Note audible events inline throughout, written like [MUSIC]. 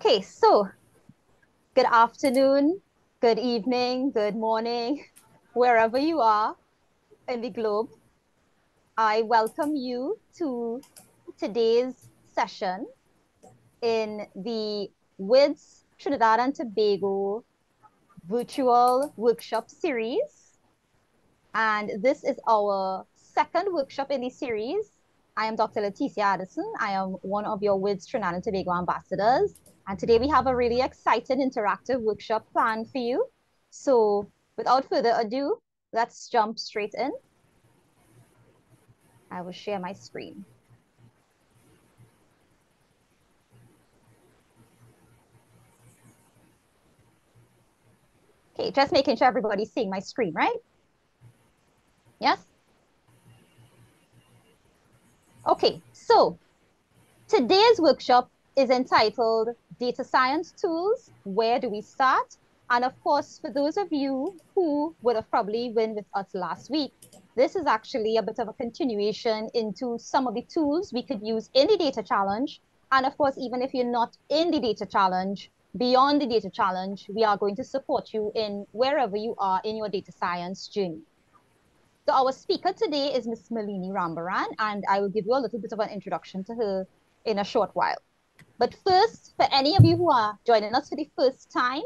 Okay, so good afternoon, good evening, good morning, [LAUGHS] wherever you are in the globe. I welcome you to today's session in the WIDS Trinidad and Tobago virtual workshop series. And this is our second workshop in the series. I am Dr. Leticia Addison. I am one of your WIDS Trinidad and Tobago ambassadors. And today we have a really exciting interactive workshop planned for you. So without further ado, let's jump straight in. I will share my screen. Okay, just making sure everybody's seeing my screen, right? Yes? Okay, so today's workshop is entitled Data Science Tools, Where Do We Start? And of course, for those of you who would have probably been with us last week, this is actually a bit of a continuation into some of the tools we could use in the data challenge. And of course, even if you're not in the data challenge, beyond the data challenge, we are going to support you in wherever you are in your data science journey. So our speaker today is Ms. Malini Rambaran, and I will give you a little bit of an introduction to her in a short while. But first, for any of you who are joining us for the first time,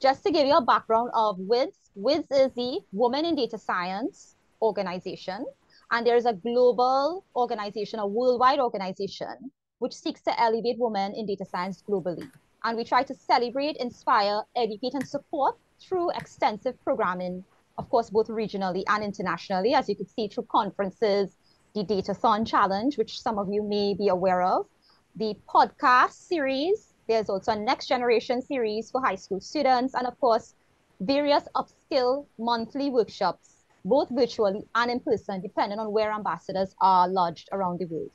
just to give you a background of WIDS, WIDS is the Women in Data Science organization, and there is a global organization, a worldwide organization, which seeks to elevate women in data science globally. And we try to celebrate, inspire, educate, and support through extensive programming, of course, both regionally and internationally, as you can see through conferences, the Datathon Challenge, which some of you may be aware of, the podcast series. There's also a next generation series for high school students, and of course, various upskill monthly workshops, both virtually and in person, depending on where ambassadors are lodged around the world.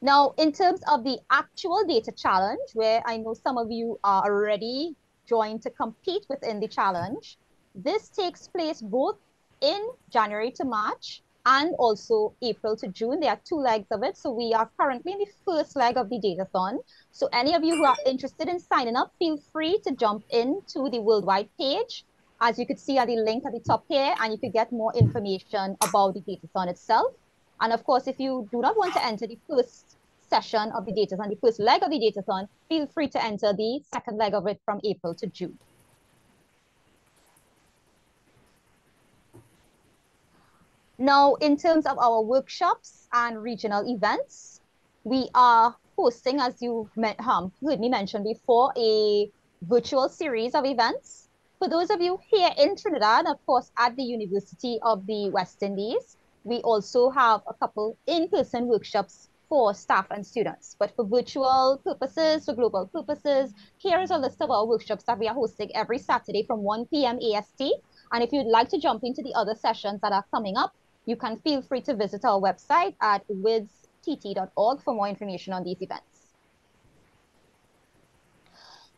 Now, in terms of the actual data challenge, where I know some of you are already joined to compete within the challenge, this takes place both in January to March and also April to June. There are two legs of it. So we are currently in the first leg of the Datathon. So any of you who are interested in signing up, feel free to jump into the worldwide page. As you could see at the link at the top here, and you could get more information about the Datathon itself. And of course, if you do not want to enter the first session of the Datathon, the first leg of the Datathon, feel free to enter the second leg of it from April to June. Now, in terms of our workshops and regional events, we are hosting, as you um, heard me mention before, a virtual series of events. For those of you here in Trinidad, of course, at the University of the West Indies, we also have a couple in-person workshops for staff and students. But for virtual purposes, for global purposes, here is a list of our workshops that we are hosting every Saturday from 1 p.m. AST. And if you'd like to jump into the other sessions that are coming up, you can feel free to visit our website at widstt.org for more information on these events.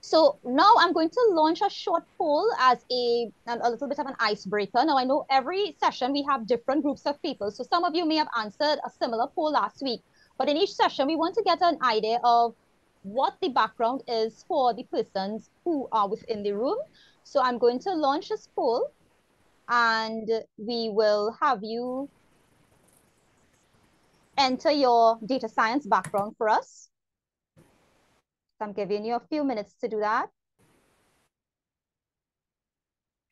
So now I'm going to launch a short poll as a, a little bit of an icebreaker. Now I know every session we have different groups of people. So some of you may have answered a similar poll last week, but in each session we want to get an idea of what the background is for the persons who are within the room. So I'm going to launch this poll and we will have you enter your data science background for us. I'm giving you a few minutes to do that.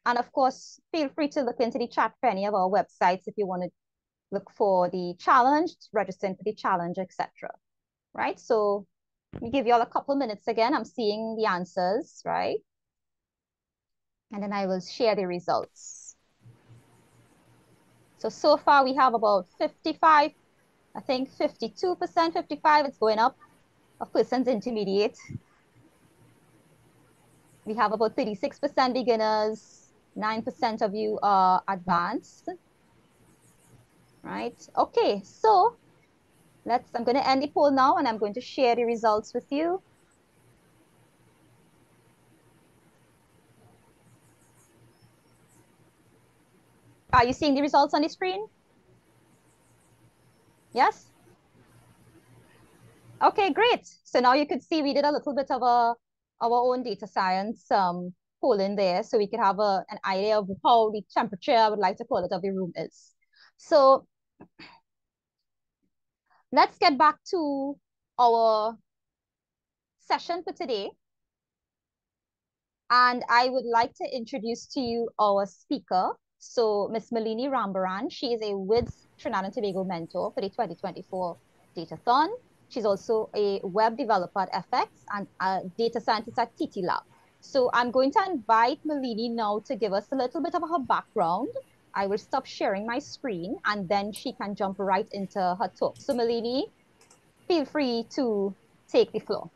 And of course, feel free to look into the chat for any of our websites if you want to look for the challenge, registering for the challenge, etc. Right? So let me give you all a couple minutes again. I'm seeing the answers, right? And then I will share the results. So, so far we have about 55, I think 52%, 55, it's going up of persons intermediate. We have about 36% beginners, 9% of you are advanced. Right, okay, so let's, I'm gonna end the poll now and I'm going to share the results with you. Are you seeing the results on the screen? Yes? Okay, great. So now you could see we did a little bit of a our own data science um, polling there so we could have a, an idea of how the temperature, I would like to call it, of the room is. So let's get back to our session for today. And I would like to introduce to you our speaker. So Ms. Malini Rambaran, she is a WIDS Trinidad and Tobago mentor for the 2024 Datathon. She's also a web developer at FX and a data scientist at TT Lab. So I'm going to invite Malini now to give us a little bit of her background. I will stop sharing my screen and then she can jump right into her talk. So Malini, feel free to take the floor.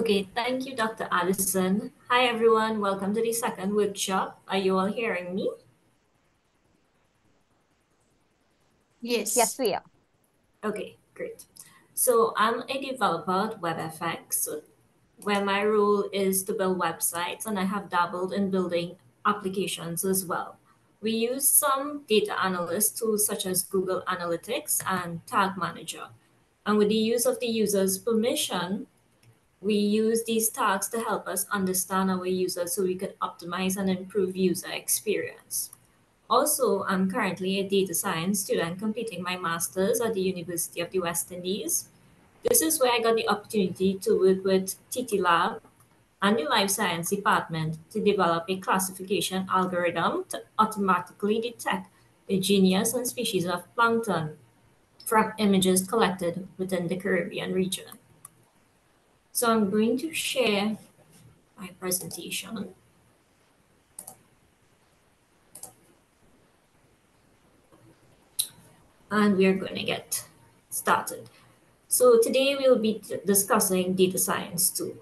Okay, thank you, Dr. Addison. Hi, everyone. Welcome to the second workshop. Are you all hearing me? Yes. Yes, we are. Okay, great. So I'm a developer at WebFX, where my role is to build websites, and I have dabbled in building applications as well. We use some data analyst tools such as Google Analytics and Tag Manager. And with the use of the user's permission, we use these tags to help us understand our users so we can optimize and improve user experience. Also, I'm currently a data science student completing my master's at the University of the West Indies. This is where I got the opportunity to work with TT Lab and the Life Science Department to develop a classification algorithm to automatically detect the genus and species of plankton from images collected within the Caribbean region. So I'm going to share my presentation. and we are going to get started. So today we'll be discussing data science tool.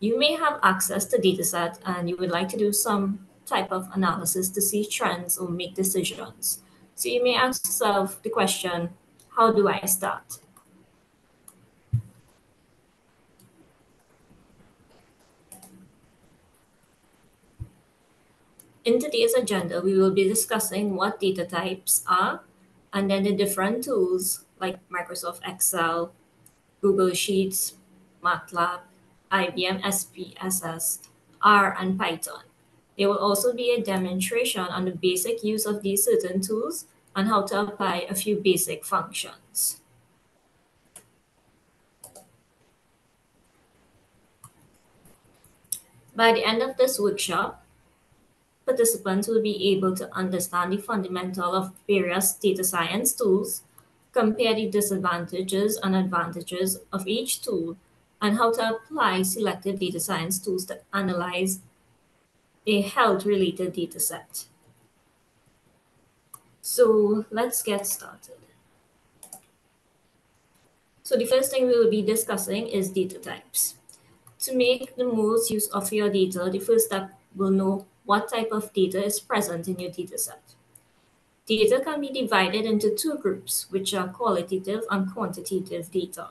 You may have access to dataset and you would like to do some type of analysis to see trends or make decisions. So you may ask yourself the question, how do I start? In today's agenda, we will be discussing what data types are, and then the different tools like Microsoft Excel, Google Sheets, MATLAB, IBM SPSS, R, and Python. There will also be a demonstration on the basic use of these certain tools and how to apply a few basic functions. By the end of this workshop, participants will be able to understand the fundamental of various data science tools, compare the disadvantages and advantages of each tool, and how to apply selected data science tools to analyze a health-related data set. So let's get started. So the first thing we will be discussing is data types. To make the most use of your data, the first step will know what type of data is present in your dataset. Data can be divided into two groups, which are qualitative and quantitative data.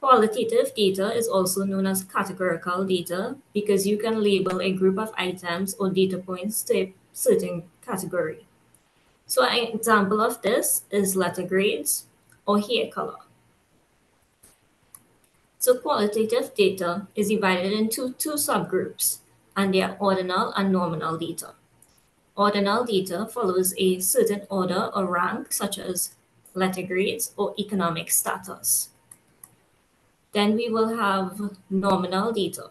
Qualitative data is also known as categorical data because you can label a group of items or data points to a certain category. So an example of this is letter grades or hair color. So qualitative data is divided into two subgroups, and their ordinal and nominal data. Ordinal data follows a certain order or rank, such as letter grades or economic status. Then we will have nominal data.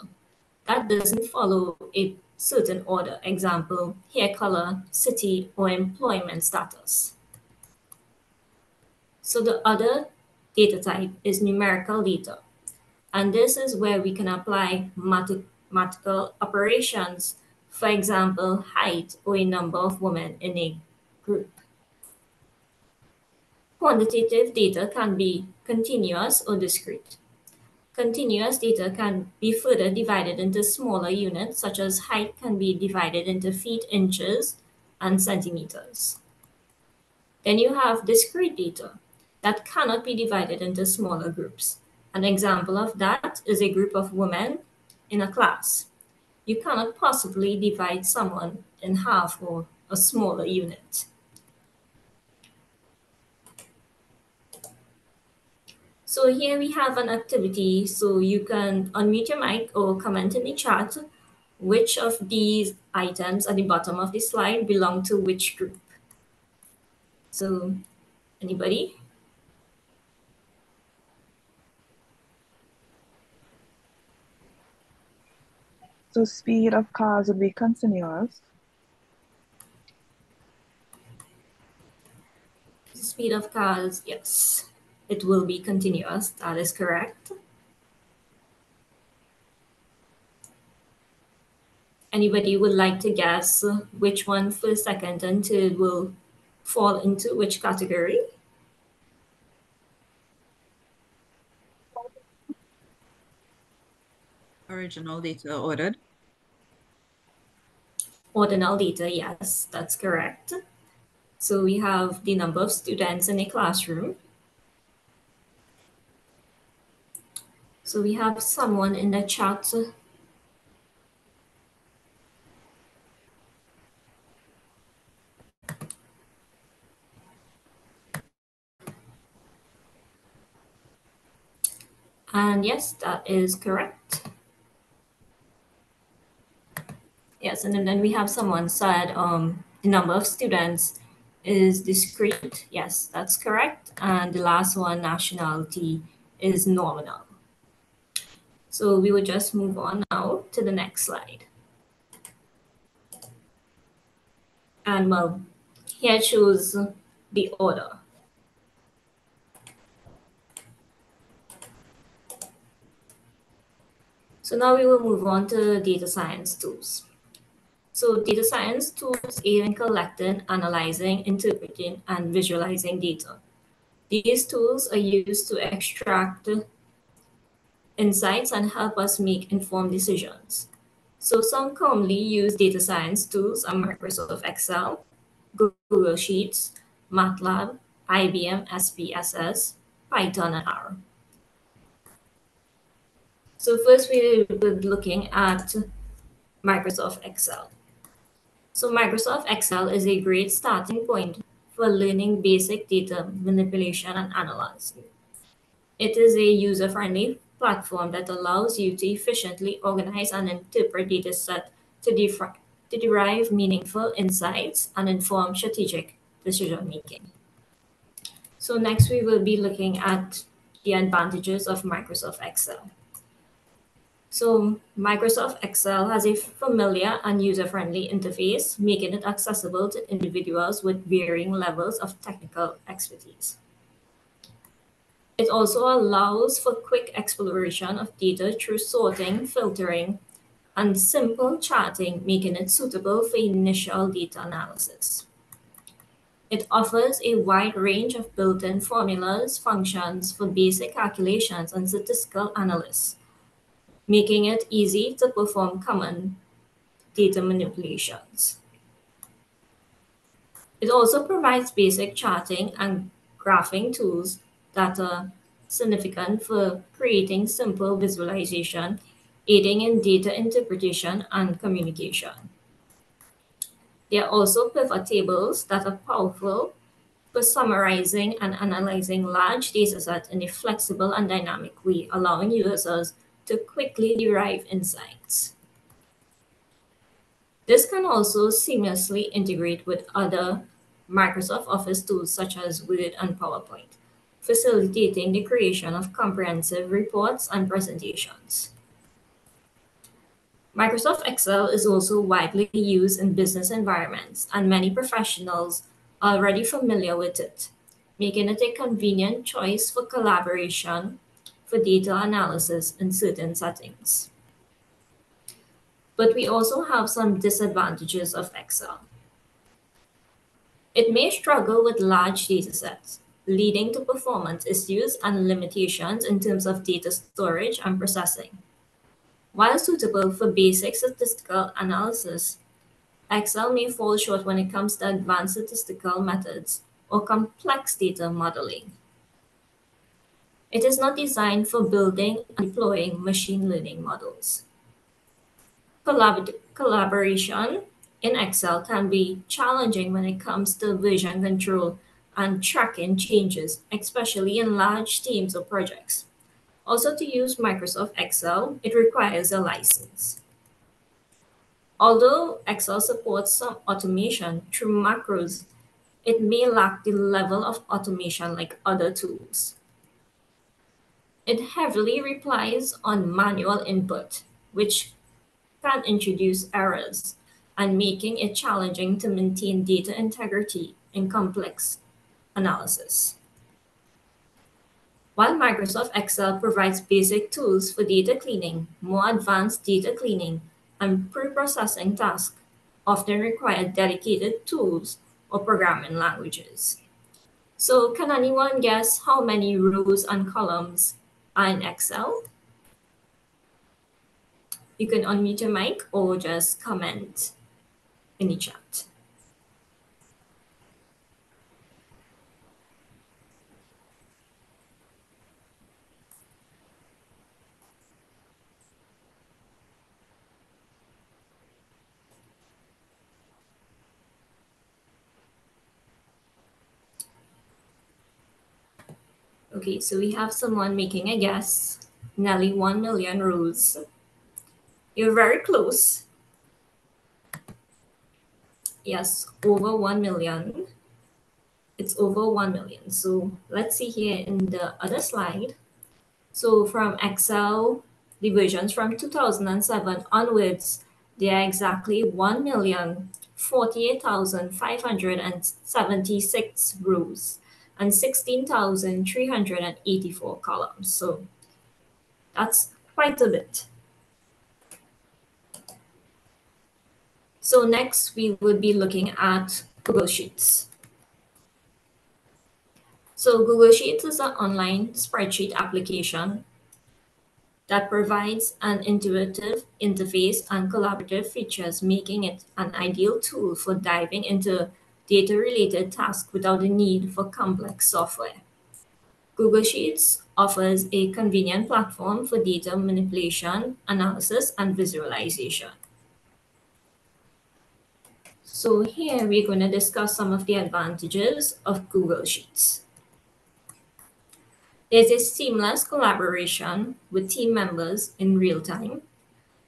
That doesn't follow a certain order, example, hair color, city, or employment status. So the other data type is numerical data. And this is where we can apply mathematical operations, for example, height or a number of women in a group. Quantitative data can be continuous or discrete. Continuous data can be further divided into smaller units, such as height can be divided into feet, inches, and centimeters. Then you have discrete data that cannot be divided into smaller groups. An example of that is a group of women in a class. You cannot possibly divide someone in half or a smaller unit. So here we have an activity, so you can unmute your mic or comment in the chat which of these items at the bottom of the slide belong to which group. So anybody? So speed of cars would be continuous. Speed of cars, yes. It will be continuous, that is correct. Anybody would like to guess which one first, second, and third will fall into which category? Original data ordered. Ordinal data, yes, that's correct. So we have the number of students in a classroom. So we have someone in the chat. And yes, that is correct. Yes, and then we have someone said um, the number of students is discrete. Yes, that's correct. And the last one, nationality, is nominal. So we will just move on now to the next slide. And well, here shows the order. So now we will move on to data science tools. So data science tools aid in collecting, analyzing, interpreting, and visualizing data. These tools are used to extract insights and help us make informed decisions. So some commonly used data science tools are Microsoft Excel, Google Sheets, MATLAB, IBM SPSS, Python, and R. So first we will be looking at Microsoft Excel. So Microsoft Excel is a great starting point for learning basic data manipulation and analyzing. It is a user-friendly platform that allows you to efficiently organize and interpret data set to, to derive meaningful insights and inform strategic decision making. So next we will be looking at the advantages of Microsoft Excel. So Microsoft Excel has a familiar and user-friendly interface, making it accessible to individuals with varying levels of technical expertise. It also allows for quick exploration of data through sorting, filtering, and simple charting, making it suitable for initial data analysis. It offers a wide range of built-in formulas, functions for basic calculations and statistical analysis, making it easy to perform common data manipulations. It also provides basic charting and graphing tools that are significant for creating simple visualization, aiding in data interpretation and communication. There are also pivot tables that are powerful for summarizing and analyzing large datasets in a flexible and dynamic way, allowing users to quickly derive insights. This can also seamlessly integrate with other Microsoft Office tools such as Word and PowerPoint, facilitating the creation of comprehensive reports and presentations. Microsoft Excel is also widely used in business environments, and many professionals are already familiar with it, making it a convenient choice for collaboration for data analysis in certain settings. But we also have some disadvantages of Excel. It may struggle with large datasets, leading to performance issues and limitations in terms of data storage and processing. While suitable for basic statistical analysis, Excel may fall short when it comes to advanced statistical methods or complex data modeling. It is not designed for building and deploying machine learning models. Collab collaboration in Excel can be challenging when it comes to version control and tracking changes, especially in large teams or projects. Also, to use Microsoft Excel, it requires a license. Although Excel supports some automation through macros, it may lack the level of automation like other tools. It heavily relies on manual input, which can introduce errors and making it challenging to maintain data integrity in complex analysis. While Microsoft Excel provides basic tools for data cleaning, more advanced data cleaning and pre-processing tasks often require dedicated tools or programming languages. So can anyone guess how many rows and columns in Excel? You can unmute your mic or just comment in the chat. Okay, so we have someone making a guess. Nearly 1 million rules. You're very close. Yes, over 1 million. It's over 1 million. So let's see here in the other slide. So from Excel, the versions from 2007 onwards, there are exactly 1 million 48,576 rows and 16,384 columns. So that's quite a bit. So next we would be looking at Google Sheets. So Google Sheets is an online spreadsheet application that provides an intuitive interface and collaborative features, making it an ideal tool for diving into data-related tasks without the need for complex software. Google Sheets offers a convenient platform for data manipulation, analysis, and visualization. So here we're going to discuss some of the advantages of Google Sheets. There's a seamless collaboration with team members in real time.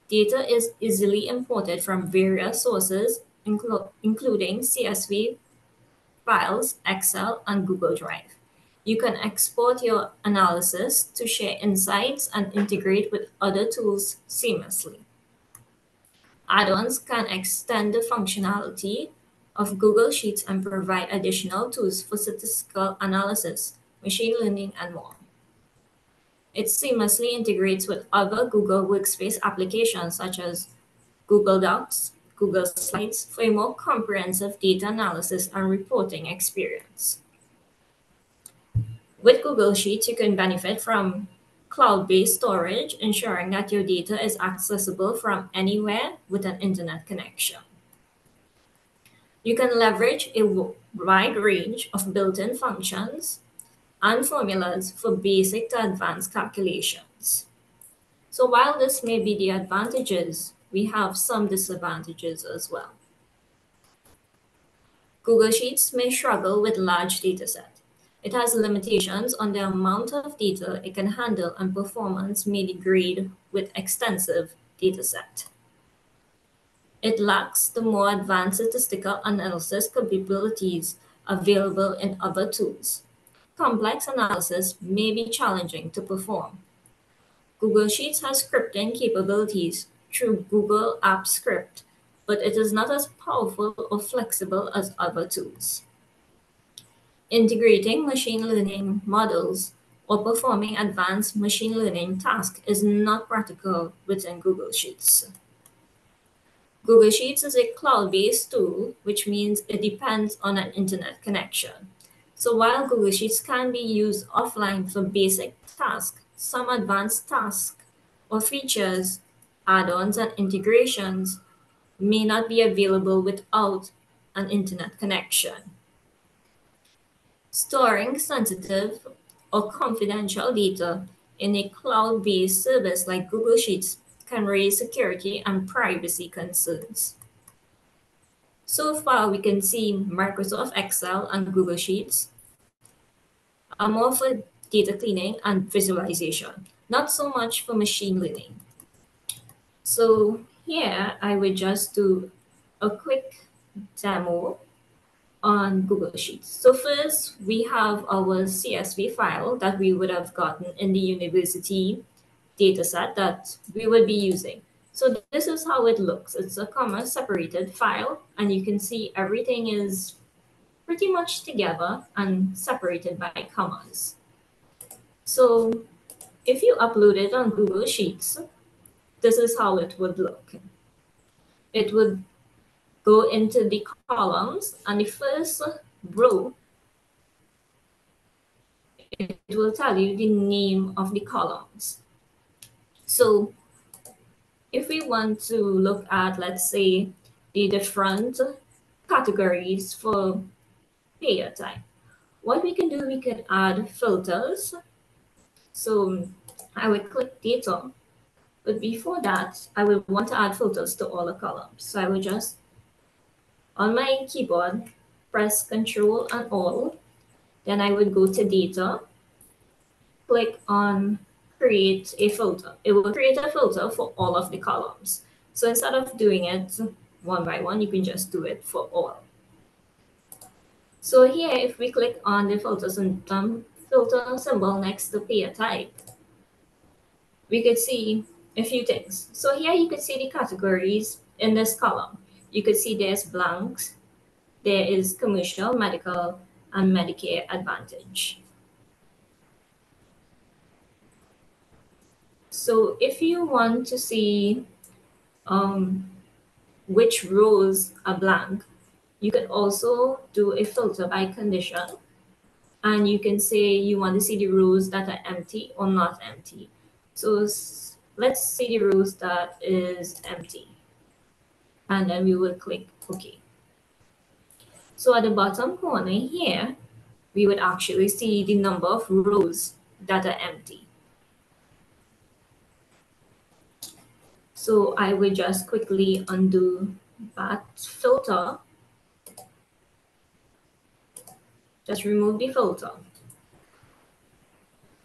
Data is easily imported from various sources, inclu including CSV files, Excel, and Google Drive. You can export your analysis to share insights and integrate with other tools seamlessly. Add-ons can extend the functionality of Google Sheets and provide additional tools for statistical analysis, machine learning, and more. It seamlessly integrates with other Google Workspace applications such as Google Docs, Google Slides for a more comprehensive data analysis and reporting experience. With Google Sheets, you can benefit from cloud-based storage, ensuring that your data is accessible from anywhere with an internet connection. You can leverage a wide range of built-in functions and formulas for basic to advanced calculations. So while this may be the advantages, we have some disadvantages as well. Google Sheets may struggle with large datasets it has limitations on the amount of data it can handle and performance may degrade with extensive dataset. It lacks the more advanced statistical analysis capabilities available in other tools. Complex analysis may be challenging to perform. Google Sheets has scripting capabilities through Google Apps Script, but it is not as powerful or flexible as other tools integrating machine learning models or performing advanced machine learning tasks is not practical within Google Sheets. Google Sheets is a cloud-based tool, which means it depends on an internet connection. So while Google Sheets can be used offline for basic tasks, some advanced tasks or features, add-ons and integrations may not be available without an internet connection. Storing sensitive or confidential data in a cloud-based service like Google Sheets can raise security and privacy concerns. So far, we can see Microsoft Excel and Google Sheets are more for data cleaning and visualization, not so much for machine learning. So here I will just do a quick demo on Google Sheets. So first we have our CSV file that we would have gotten in the university dataset that we would be using. So this is how it looks. It's a comma separated file and you can see everything is pretty much together and separated by commas. So if you upload it on Google Sheets, this is how it would look. It would go into the columns and the first row, it will tell you the name of the columns. So if we want to look at, let's say, the different categories for payer type, what we can do, we could add filters. So I would click data, but before that, I would want to add filters to all the columns. So I would just, on my keyboard, press Control and Alt. Then I would go to data, click on create a filter. It will create a filter for all of the columns. So instead of doing it one by one, you can just do it for all. So here, if we click on the filter symptom, filter symbol next to payer type, we could see a few things. So here you could see the categories in this column. You could see there's blanks, there is commercial, medical, and Medicare Advantage. So if you want to see um, which rows are blank, you can also do a filter by condition. And you can say you want to see the rows that are empty or not empty. So let's see the rows that is empty. And then we will click OK. So at the bottom corner here, we would actually see the number of rows that are empty. So I will just quickly undo that filter. Just remove the filter.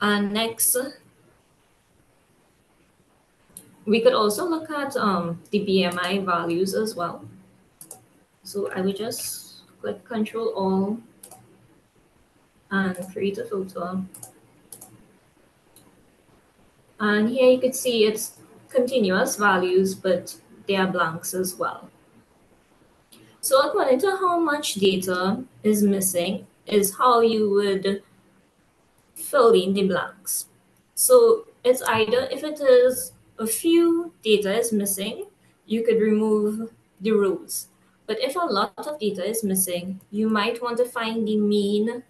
And next, we could also look at um, the BMI values as well. So I will just click Control All and create a filter. And here you could see it's continuous values, but they are blanks as well. So according to how much data is missing is how you would fill in the blanks. So it's either if it is a few data is missing, you could remove the rows. But if a lot of data is missing, you might want to find the mean,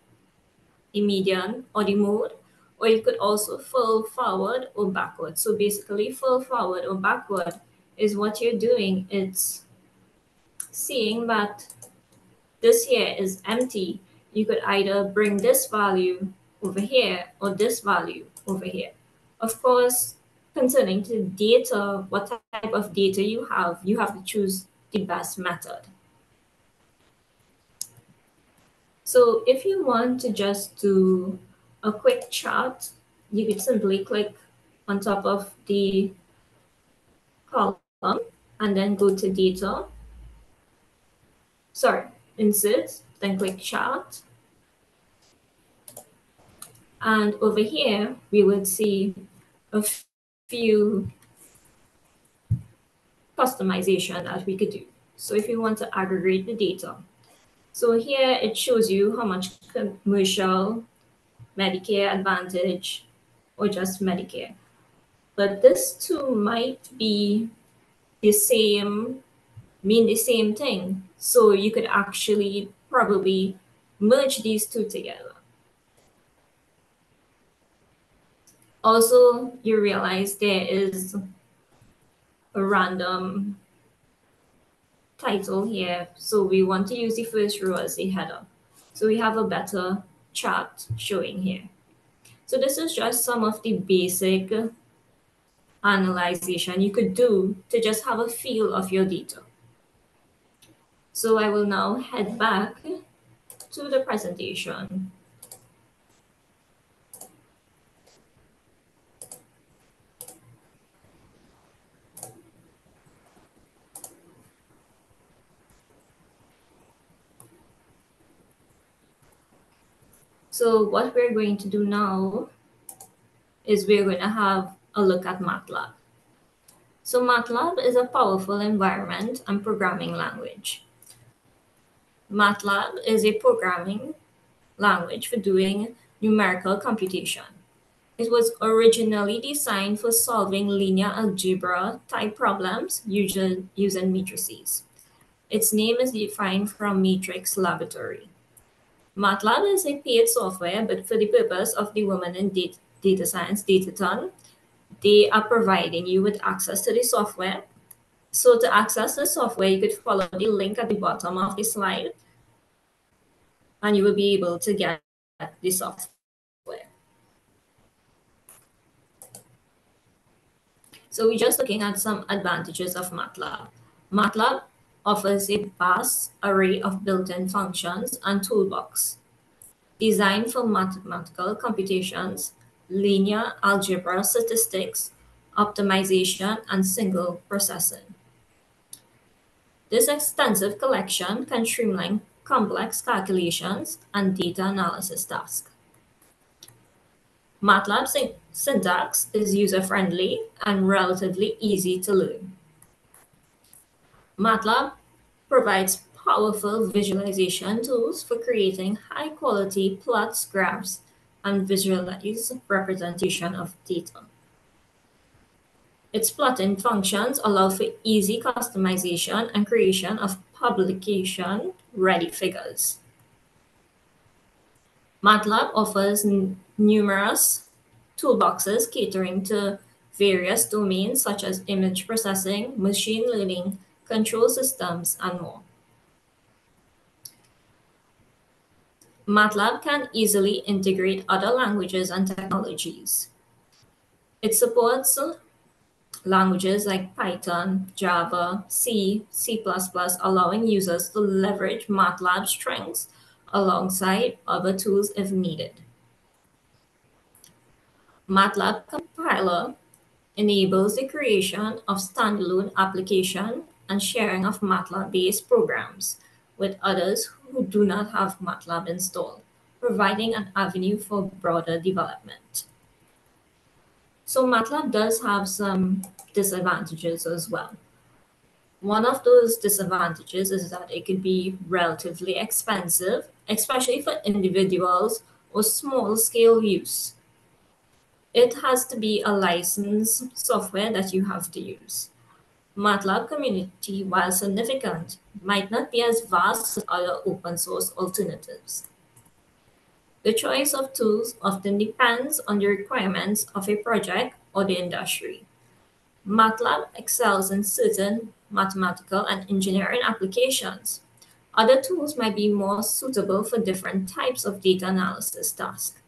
the median, or the mode, or you could also fill forward or backward. So basically fill forward or backward is what you're doing. It's seeing that this here is empty. You could either bring this value over here or this value over here. Of course, concerning to data, what type of data you have, you have to choose the best method. So if you want to just do a quick chart, you could simply click on top of the column and then go to data. Sorry, insert, then click chart. And over here, we would see a few customization that we could do. So if you want to aggregate the data, so here it shows you how much commercial Medicare Advantage, or just Medicare. But this two might be the same, mean the same thing. So you could actually probably merge these two together. Also, you realize there is a random title here. So we want to use the first row as a header. So we have a better chart showing here. So this is just some of the basic analyzation you could do to just have a feel of your data. So I will now head back to the presentation. So what we're going to do now is we're going to have a look at MATLAB. So MATLAB is a powerful environment and programming language. MATLAB is a programming language for doing numerical computation. It was originally designed for solving linear algebra type problems using, using matrices. Its name is defined from Matrix Laboratory. MATLAB is a paid software, but for the purpose of the Women in Data, Data Science Datathon, they are providing you with access to the software. So to access the software, you could follow the link at the bottom of the slide, and you will be able to get the software. So we're just looking at some advantages of MATLAB. MATLAB offers a vast array of built-in functions and toolbox designed for mathematical computations, linear algebra statistics, optimization, and single processing. This extensive collection can streamline complex calculations and data analysis tasks. MATLAB syntax is user-friendly and relatively easy to learn. MATLAB provides powerful visualization tools for creating high-quality plots, graphs, and visualized representation of data. Its plotting functions allow for easy customization and creation of publication-ready figures. MATLAB offers numerous toolboxes catering to various domains such as image processing, machine learning, control systems, and more. MATLAB can easily integrate other languages and technologies. It supports languages like Python, Java, C, C++, allowing users to leverage MATLAB strengths alongside other tools if needed. MATLAB compiler enables the creation of standalone application and sharing of MATLAB-based programs with others who do not have MATLAB installed, providing an avenue for broader development. So MATLAB does have some disadvantages as well. One of those disadvantages is that it could be relatively expensive, especially for individuals or small scale use it has to be a licensed software that you have to use. MATLAB community, while significant, might not be as vast as other open source alternatives. The choice of tools often depends on the requirements of a project or the industry. MATLAB excels in certain mathematical and engineering applications. Other tools might be more suitable for different types of data analysis tasks.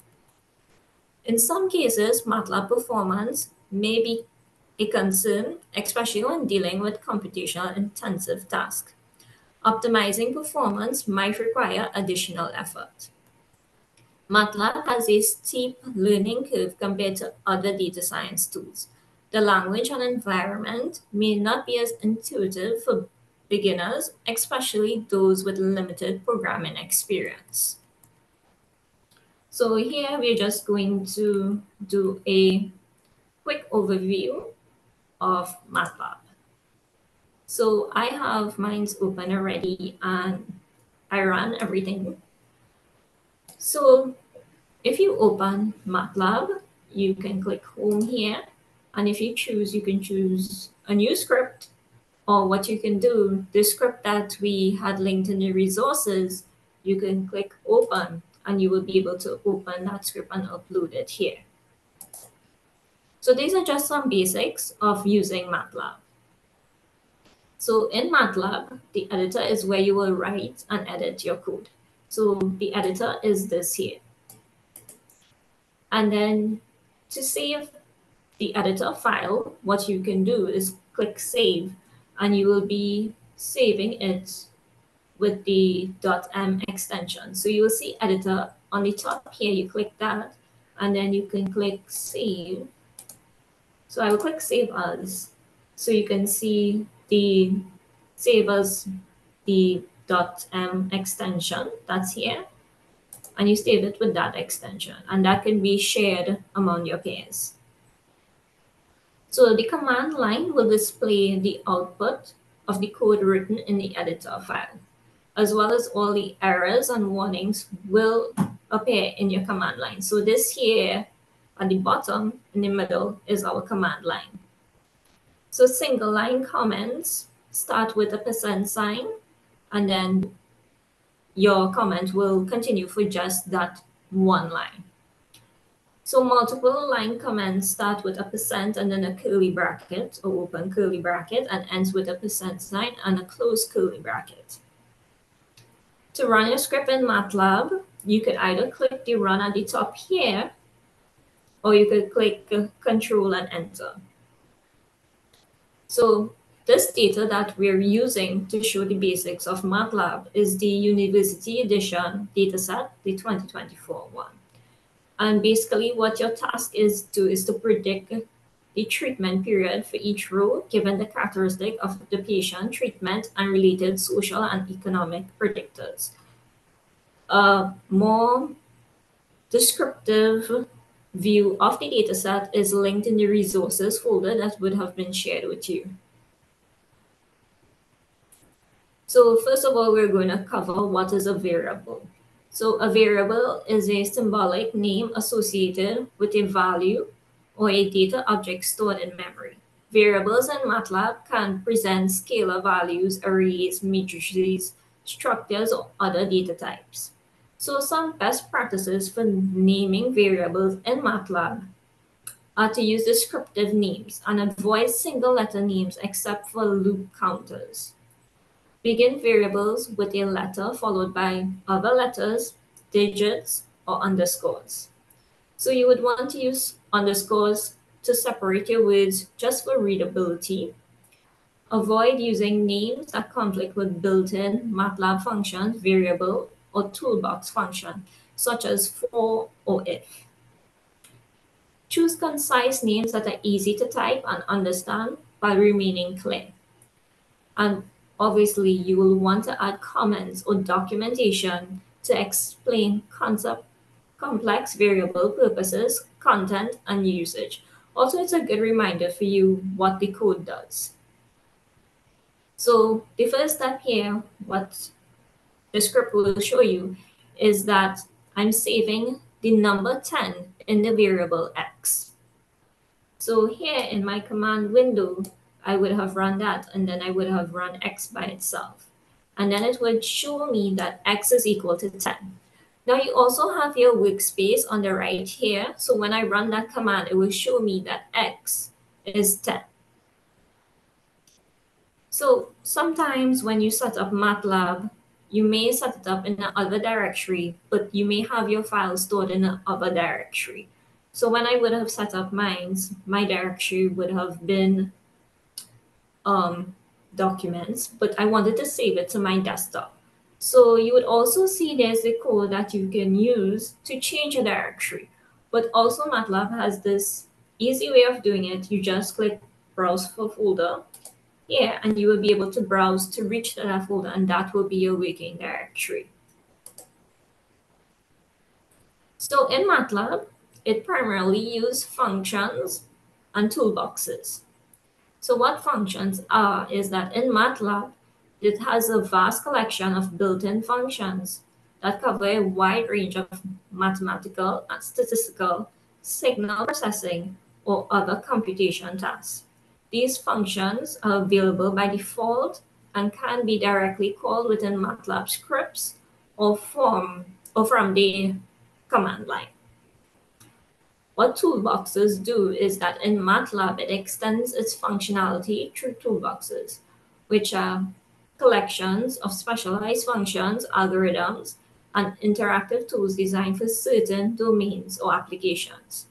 In some cases, MATLAB performance may be a concern, especially when dealing with computational intensive tasks. Optimizing performance might require additional effort. MATLAB has a steep learning curve compared to other data science tools. The language and environment may not be as intuitive for beginners, especially those with limited programming experience. So here we're just going to do a quick overview of MATLAB. So I have mine's open already and I run everything. So if you open MATLAB, you can click home here. And if you choose, you can choose a new script or what you can do, the script that we had linked in the resources, you can click open and you will be able to open that script and upload it here. So these are just some basics of using MATLAB. So in MATLAB, the editor is where you will write and edit your code. So the editor is this here. And then to save the editor file, what you can do is click save and you will be saving it with the .m extension. So you will see editor on the top here, you click that, and then you can click save. So I will click save as, so you can see the save as the .m extension that's here. and you save it with that extension and that can be shared among your peers. So the command line will display the output of the code written in the editor file, as well as all the errors and warnings will appear in your command line. So this here at the bottom in the middle is our command line. So single line comments start with a percent sign and then your comment will continue for just that one line. So multiple line comments start with a percent and then a curly bracket or open curly bracket and ends with a percent sign and a closed curly bracket. To run your script in MATLAB, you could either click the run at the top here or you could click control and enter. So this data that we're using to show the basics of MATLAB is the University Edition dataset, the 2024 one. And basically what your task is to is to predict the treatment period for each row given the characteristic of the patient, treatment, and related social and economic predictors. A more descriptive view of the dataset is linked in the resources folder that would have been shared with you. So first of all, we're going to cover what is a variable. So a variable is a symbolic name associated with a value or a data object stored in memory. Variables in MATLAB can present scalar values, arrays, matrices, structures, or other data types. So some best practices for naming variables in MATLAB are to use descriptive names and avoid single letter names except for loop counters. Begin variables with a letter followed by other letters, digits, or underscores. So you would want to use underscores to separate your words just for readability. Avoid using names that conflict with built-in MATLAB functions, variable, or toolbox function, such as for or if. Choose concise names that are easy to type and understand while remaining clear. And obviously, you will want to add comments or documentation to explain concept, complex variable purposes, content, and usage. Also, it's a good reminder for you what the code does. So the first step here, what the script will show you is that I'm saving the number 10 in the variable x. So here in my command window, I would have run that and then I would have run x by itself. And then it would show me that x is equal to 10. Now you also have your workspace on the right here. So when I run that command, it will show me that x is 10. So sometimes when you set up MATLAB, you may set it up in another directory, but you may have your file stored in another directory. So when I would have set up mine, my directory would have been um, documents, but I wanted to save it to my desktop. So you would also see there's a code that you can use to change a directory. But also MATLAB has this easy way of doing it. You just click browse for folder yeah, and you will be able to browse to reach that folder and that will be your working directory. So in MATLAB, it primarily uses functions and toolboxes. So what functions are is that in MATLAB, it has a vast collection of built-in functions that cover a wide range of mathematical and statistical signal processing or other computation tasks. These functions are available by default and can be directly called within MATLAB scripts or from, or from the command line. What toolboxes do is that in MATLAB, it extends its functionality through toolboxes, which are collections of specialized functions, algorithms, and interactive tools designed for certain domains or applications.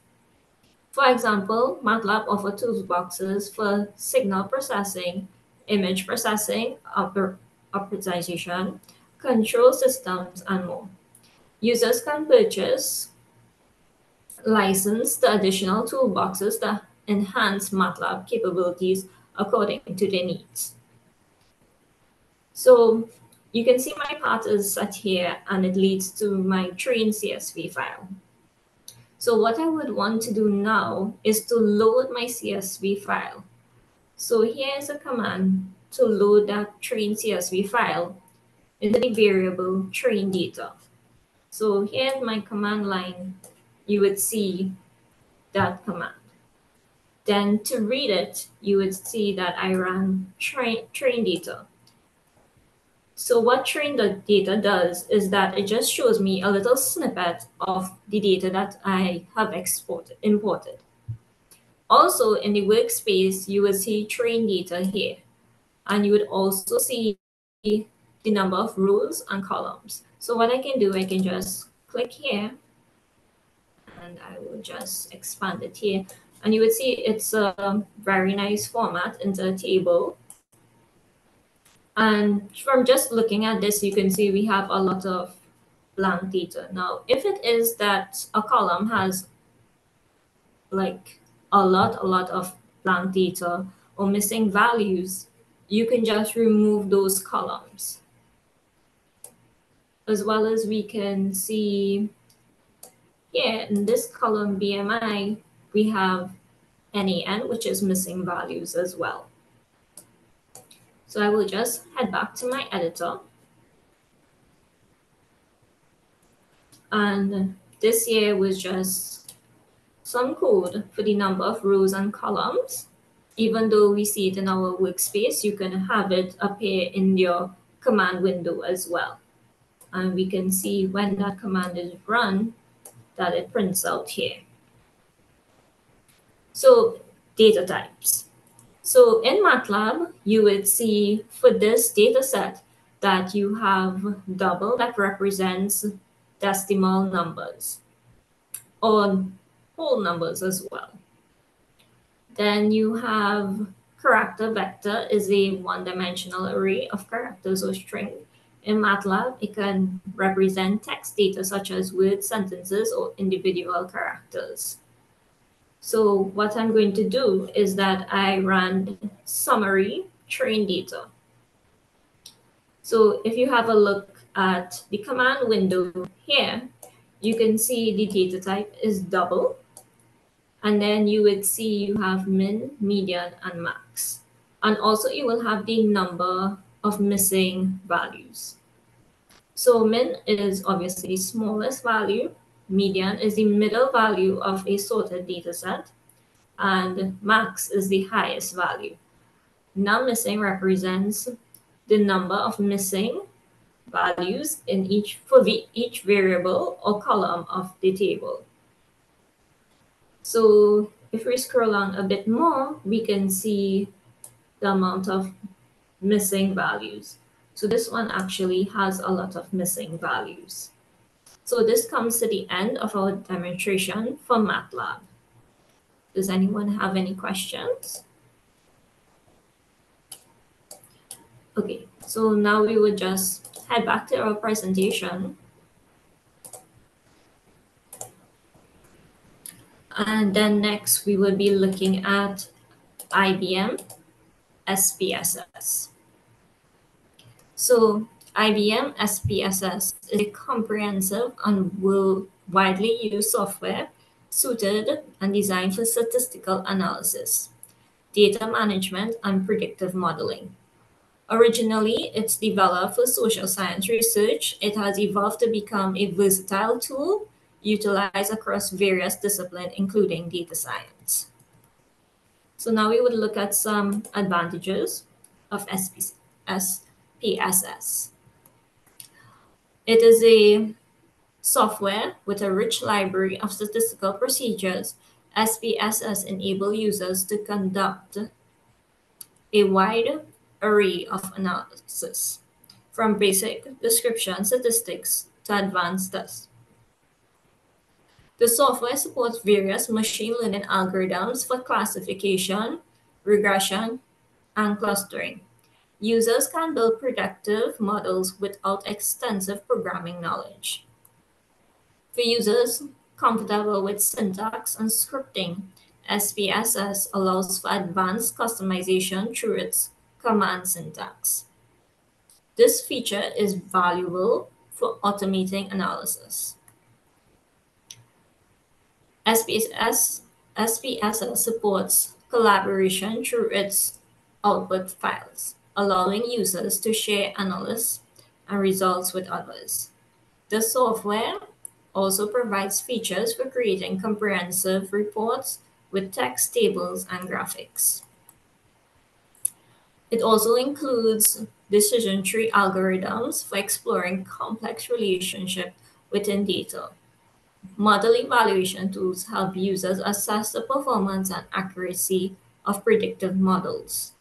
For example, MATLAB offers toolboxes for signal processing, image processing, optimization, control systems, and more. Users can purchase license the additional toolboxes that enhance MATLAB capabilities according to their needs. So you can see my path is set here and it leads to my train CSV file. So what I would want to do now is to load my CSV file. So here's a command to load that train CSV file into the variable train data. So here's my command line. You would see that command. Then to read it, you would see that I ran train, train data. So what train the data does is that it just shows me a little snippet of the data that I have exported, imported. Also in the workspace, you will see train data here. And you would also see the number of rows and columns. So what I can do, I can just click here and I will just expand it here. And you would see it's a very nice format into a table. And from just looking at this, you can see we have a lot of blank data. Now, if it is that a column has like a lot, a lot of blank data or missing values, you can just remove those columns. As well as we can see here in this column BMI, we have NAN, which is missing values as well. So I will just head back to my editor. And this here was just some code for the number of rows and columns. Even though we see it in our workspace, you can have it appear in your command window as well. And we can see when that command is run that it prints out here. So data types. So in MATLAB, you would see for this data set that you have double that represents decimal numbers or whole numbers as well. Then you have character vector is a one-dimensional array of characters or string. In MATLAB, it can represent text data such as words, sentences, or individual characters. So what I'm going to do is that I run summary train data. So if you have a look at the command window here, you can see the data type is double. And then you would see you have min, median, and max. And also you will have the number of missing values. So min is obviously the smallest value median is the middle value of a sorted data set, and max is the highest value. Now missing represents the number of missing values in each for the, each variable or column of the table. So if we scroll on a bit more, we can see the amount of missing values. So this one actually has a lot of missing values. So this comes to the end of our demonstration for MATLAB. Does anyone have any questions? Okay, so now we would just head back to our presentation. And then next we will be looking at IBM SPSS. So IBM SPSS is a comprehensive and widely used software suited and designed for statistical analysis, data management, and predictive modeling. Originally, it's developed for social science research. It has evolved to become a versatile tool utilized across various disciplines, including data science. So now we would look at some advantages of SPSS. It is a software with a rich library of statistical procedures. SPSS enable users to conduct a wide array of analysis, from basic description statistics to advanced tests. The software supports various machine learning algorithms for classification, regression, and clustering. Users can build predictive models without extensive programming knowledge. For users comfortable with syntax and scripting, SPSS allows for advanced customization through its command syntax. This feature is valuable for automating analysis. SPSS, SPSS supports collaboration through its output files, allowing users to share analysis and results with others. The software also provides features for creating comprehensive reports with text tables and graphics. It also includes decision tree algorithms for exploring complex relationships within data. Model evaluation tools help users assess the performance and accuracy of predictive models.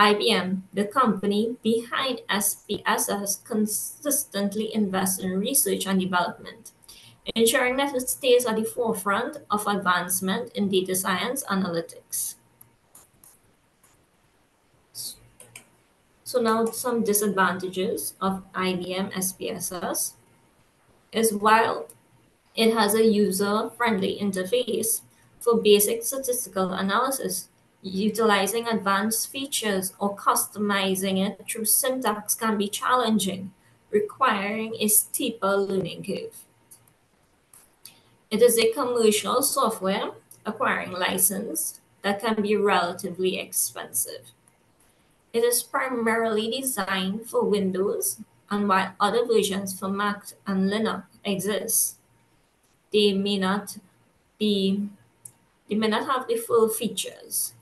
IBM, the company behind SPSS, consistently invests in research and development, ensuring that it stays at the forefront of advancement in data science analytics. So now some disadvantages of IBM SPSS is while it has a user-friendly interface for basic statistical analysis, utilizing advanced features or customizing it through syntax can be challenging, requiring a steeper learning curve. It is a commercial software acquiring license that can be relatively expensive. It is primarily designed for Windows, and while other versions for Mac and Linux exist, they may not be they may not have the full features.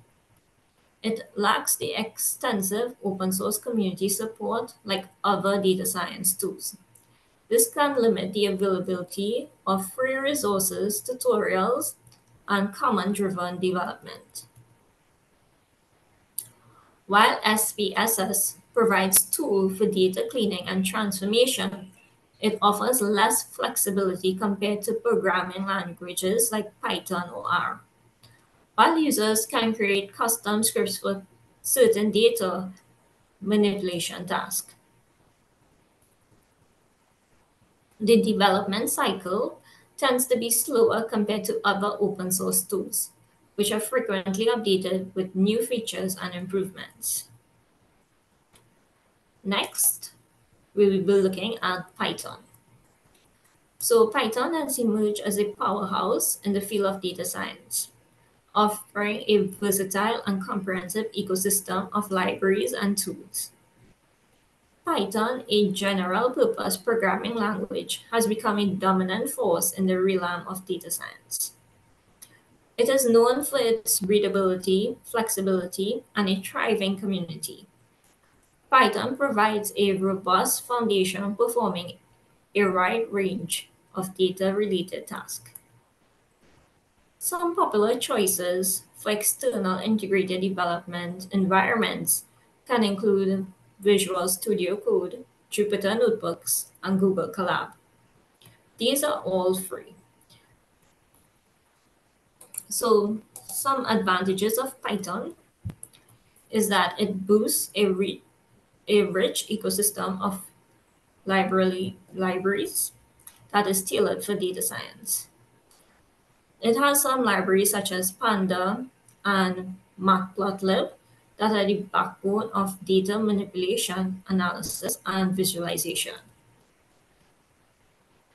It lacks the extensive open source community support like other data science tools. This can limit the availability of free resources, tutorials, and common driven development. While SPSS provides tools for data cleaning and transformation, it offers less flexibility compared to programming languages like Python or R. While users can create custom scripts for certain data manipulation tasks, the development cycle tends to be slower compared to other open source tools which are frequently updated with new features and improvements. Next, we will be looking at Python. So Python has emerged as a powerhouse in the field of data science, offering a versatile and comprehensive ecosystem of libraries and tools. Python, a general purpose programming language, has become a dominant force in the realm of data science. It is known for its readability, flexibility, and a thriving community. Python provides a robust foundation for performing a wide range of data-related tasks. Some popular choices for external integrated development environments can include Visual Studio Code, Jupyter Notebooks, and Google Colab. These are all free. So some advantages of Python is that it boosts a, a rich ecosystem of library libraries that is tailored for data science. It has some libraries such as Panda and Matplotlib that are the backbone of data manipulation, analysis, and visualization.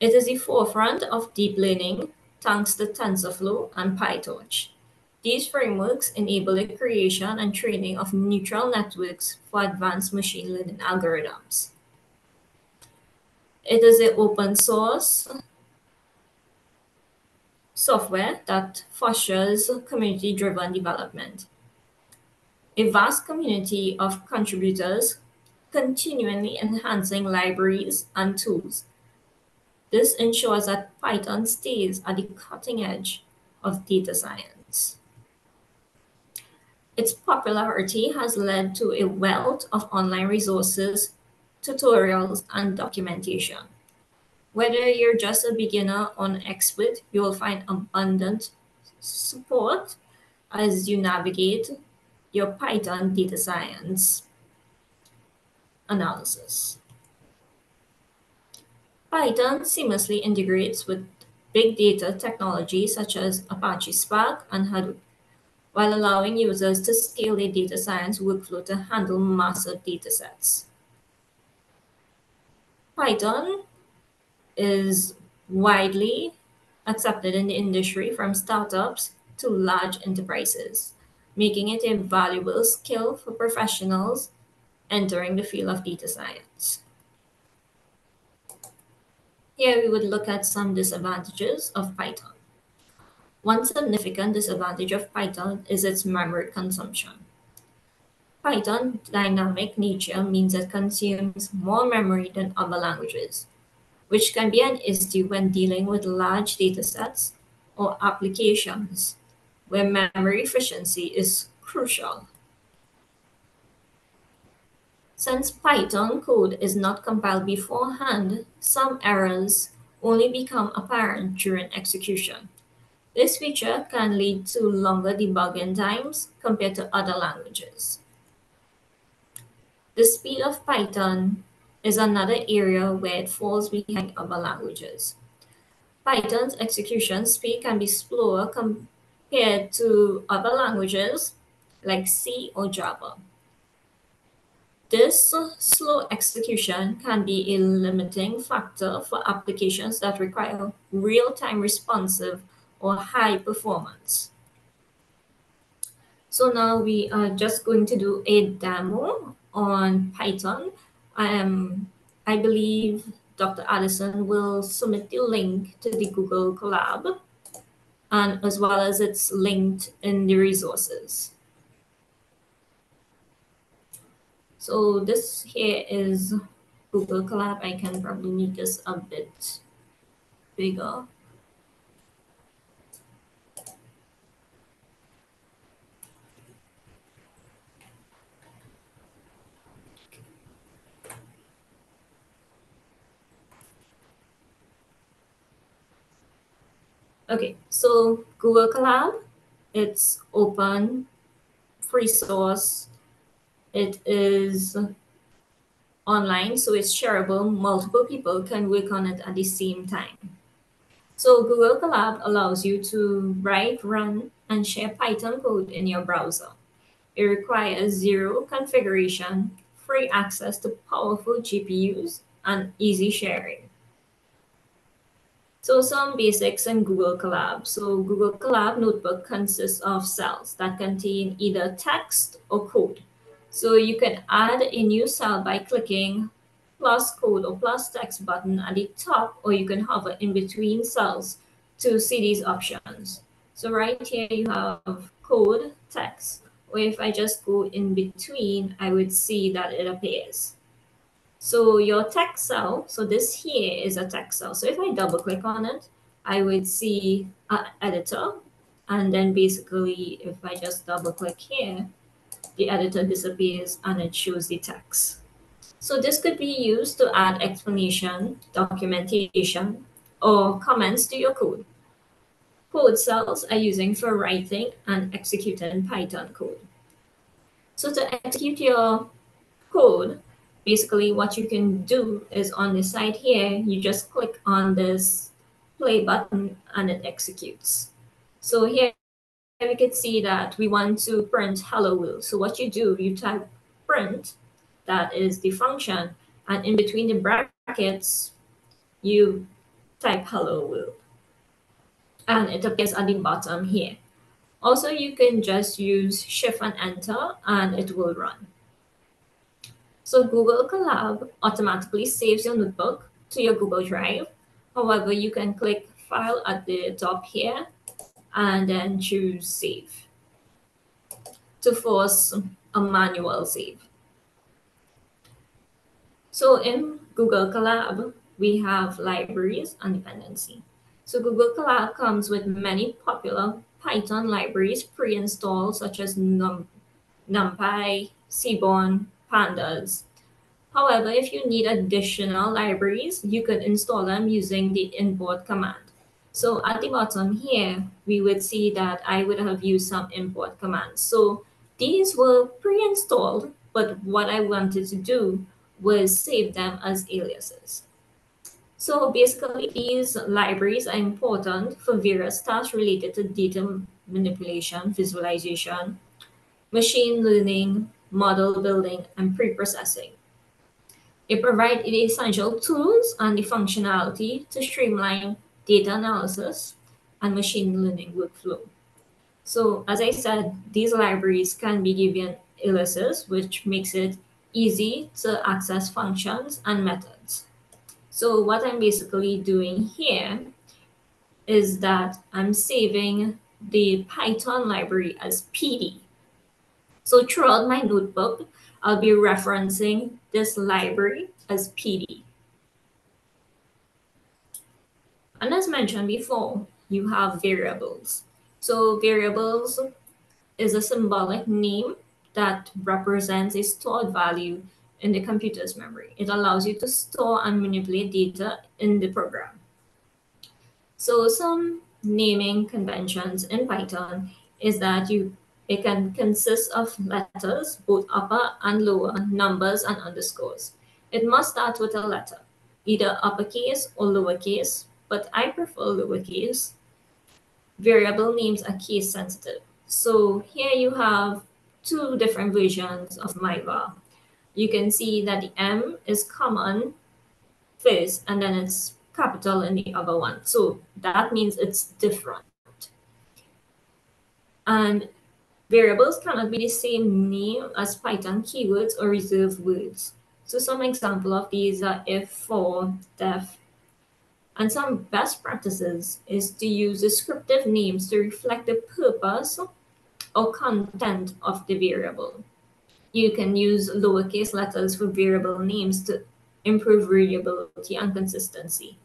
It is the forefront of deep learning thanks to TensorFlow and PyTorch. These frameworks enable the creation and training of neural networks for advanced machine learning algorithms. It is an open source software that fosters community driven development. A vast community of contributors continually enhancing libraries and tools this ensures that Python stays at the cutting edge of data science. Its popularity has led to a wealth of online resources, tutorials, and documentation. Whether you're just a beginner or an expert, you will find abundant support as you navigate your Python data science analysis. Python seamlessly integrates with big data technologies such as Apache Spark and Hadoop. while allowing users to scale their data science workflow to handle massive data sets. Python is widely accepted in the industry from startups to large enterprises, making it a valuable skill for professionals entering the field of data science. Here we would look at some disadvantages of Python. One significant disadvantage of Python is its memory consumption. Python dynamic nature means it consumes more memory than other languages, which can be an issue when dealing with large datasets or applications where memory efficiency is crucial. Since Python code is not compiled beforehand, some errors only become apparent during execution. This feature can lead to longer debugging times compared to other languages. The speed of Python is another area where it falls behind other languages. Python's execution speed can be slower compared to other languages like C or Java. This slow execution can be a limiting factor for applications that require real-time responsive or high performance. So now we are just going to do a demo on Python. Um, I believe Dr. Addison will submit the link to the Google Colab and as well as it's linked in the resources. So this here is Google Colab. I can probably make this a bit bigger. Okay, so Google Colab, it's open, free source. It is online, so it's shareable. Multiple people can work on it at the same time. So Google Colab allows you to write, run, and share Python code in your browser. It requires zero configuration, free access to powerful GPUs, and easy sharing. So some basics in Google Colab. So Google Colab Notebook consists of cells that contain either text or code. So you can add a new cell by clicking plus code or plus text button at the top, or you can hover in between cells to see these options. So right here you have code, text, or if I just go in between, I would see that it appears. So your text cell, so this here is a text cell. So if I double click on it, I would see an editor. And then basically, if I just double click here, the editor disappears and it shows the text. So this could be used to add explanation, documentation, or comments to your code. Code cells are using for writing and executing Python code. So to execute your code, basically what you can do is on the side here, you just click on this play button and it executes. So here we can see that we want to print hello world. So what you do, you type print, that is the function, and in between the brackets, you type hello world. And it appears at the bottom here. Also, you can just use shift and enter and it will run. So Google Colab automatically saves your notebook to your Google Drive. However, you can click File at the top here and then choose Save to force a manual save. So in Google Colab, we have libraries and dependency. So Google Colab comes with many popular Python libraries pre-installed such as Num NumPy, Seaborn, pandas. However, if you need additional libraries, you could install them using the import command. So at the bottom here, we would see that I would have used some import commands. So these were pre-installed, but what I wanted to do was save them as aliases. So basically, these libraries are important for various tasks related to data manipulation, visualization, machine learning, model building, and pre-processing. It provides the essential tools and the functionality to streamline data analysis and machine learning workflow. So as I said, these libraries can be given aliases, which makes it easy to access functions and methods. So what I'm basically doing here is that I'm saving the Python library as PD. So throughout my notebook, I'll be referencing this library as PD. And as mentioned before, you have variables. So variables is a symbolic name that represents a stored value in the computer's memory. It allows you to store and manipulate data in the program. So some naming conventions in Python is that you it can consist of letters, both upper and lower, numbers and underscores. It must start with a letter, either uppercase or lowercase, but I prefer lowercase. Variable names are case sensitive. So here you have two different versions of myvar. You can see that the M is common first, and then it's capital in the other one. So that means it's different. And variables cannot be the same name as Python keywords or reserved words. So some example of these are if, for, def, and some best practices is to use descriptive names to reflect the purpose or content of the variable. You can use lowercase letters for variable names to improve readability and consistency.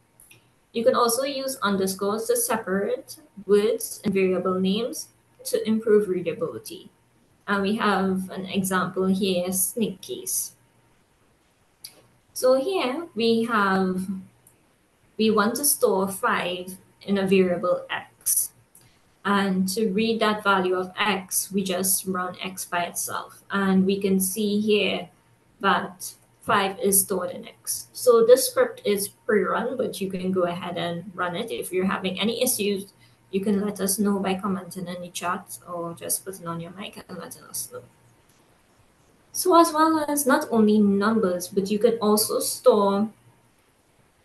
You can also use underscores to separate words and variable names to improve readability. And we have an example here, snake case. So here we have, we want to store five in a variable x. And to read that value of x, we just run x by itself. And we can see here that 5 is stored in x. So this script is pre-run, but you can go ahead and run it. If you're having any issues, you can let us know by commenting in the chat or just putting on your mic and letting us know. So as well as not only numbers, but you can also store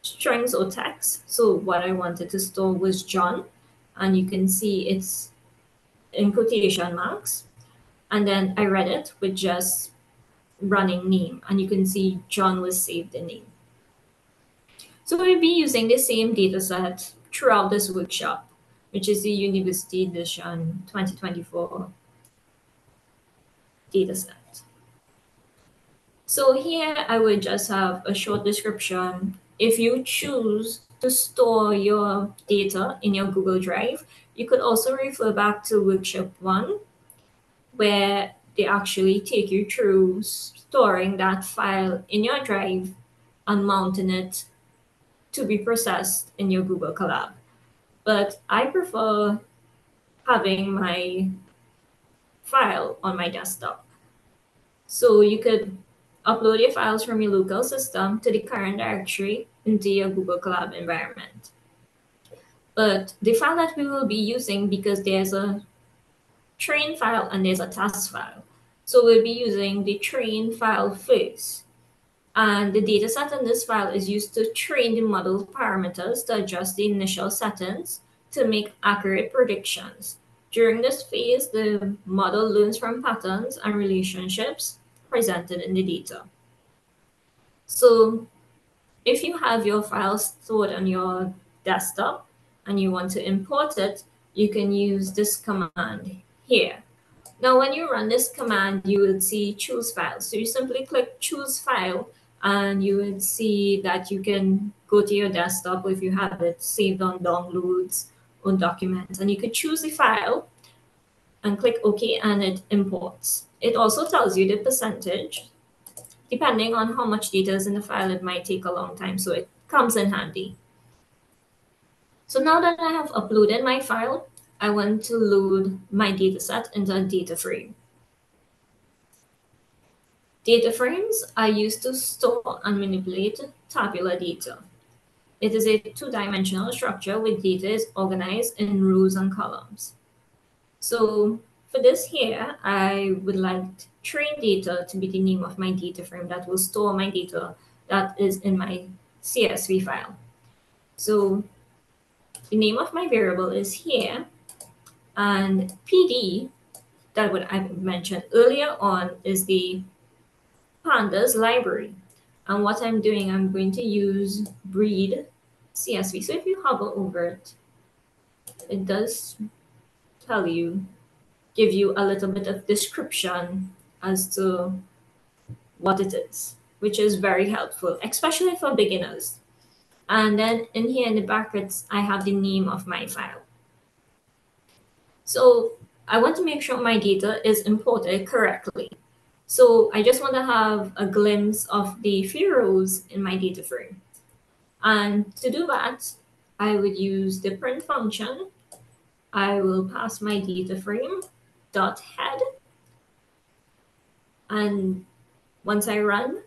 strings or text. So what I wanted to store was John and you can see it's in quotation marks. And then I read it with just running name, and you can see John was saved the name. So we'll be using the same data set throughout this workshop, which is the University Edition 2024 data set. So here I would just have a short description. If you choose to store your data in your Google Drive, you could also refer back to workshop one, where they actually take you through storing that file in your drive and mounting it to be processed in your Google Colab. But I prefer having my file on my desktop. So you could upload your files from your local system to the current directory into your Google Colab environment. But the file that we will be using, because there's a train file and there's a task file. So we'll be using the train file first. And the dataset in this file is used to train the model parameters to adjust the initial settings to make accurate predictions. During this phase, the model learns from patterns and relationships presented in the data. So if you have your file stored on your desktop and you want to import it, you can use this command here. Now, when you run this command, you will see choose file. So you simply click choose file and you would see that you can go to your desktop if you have it saved on downloads or documents and you could choose the file and click OK and it imports. It also tells you the percentage depending on how much data is in the file, it might take a long time. So it comes in handy. So now that I have uploaded my file, I want to load my dataset into a data frame. Data frames are used to store and manipulate tabular data. It is a two-dimensional structure where data is organized in rows and columns. So for this here, I would like train data to be the name of my data frame that will store my data that is in my CSV file. So the name of my variable is here and PD that what I mentioned earlier on is the pandas library. And what I'm doing, I'm going to use breed CSV. So if you hover over it, it does tell you, give you a little bit of description as to what it is, which is very helpful, especially for beginners. And then in here in the brackets, I have the name of my file. So I want to make sure my data is imported correctly. So I just want to have a glimpse of the few rows in my data frame. And to do that, I would use the print function. I will pass my data frame dot head. And once I run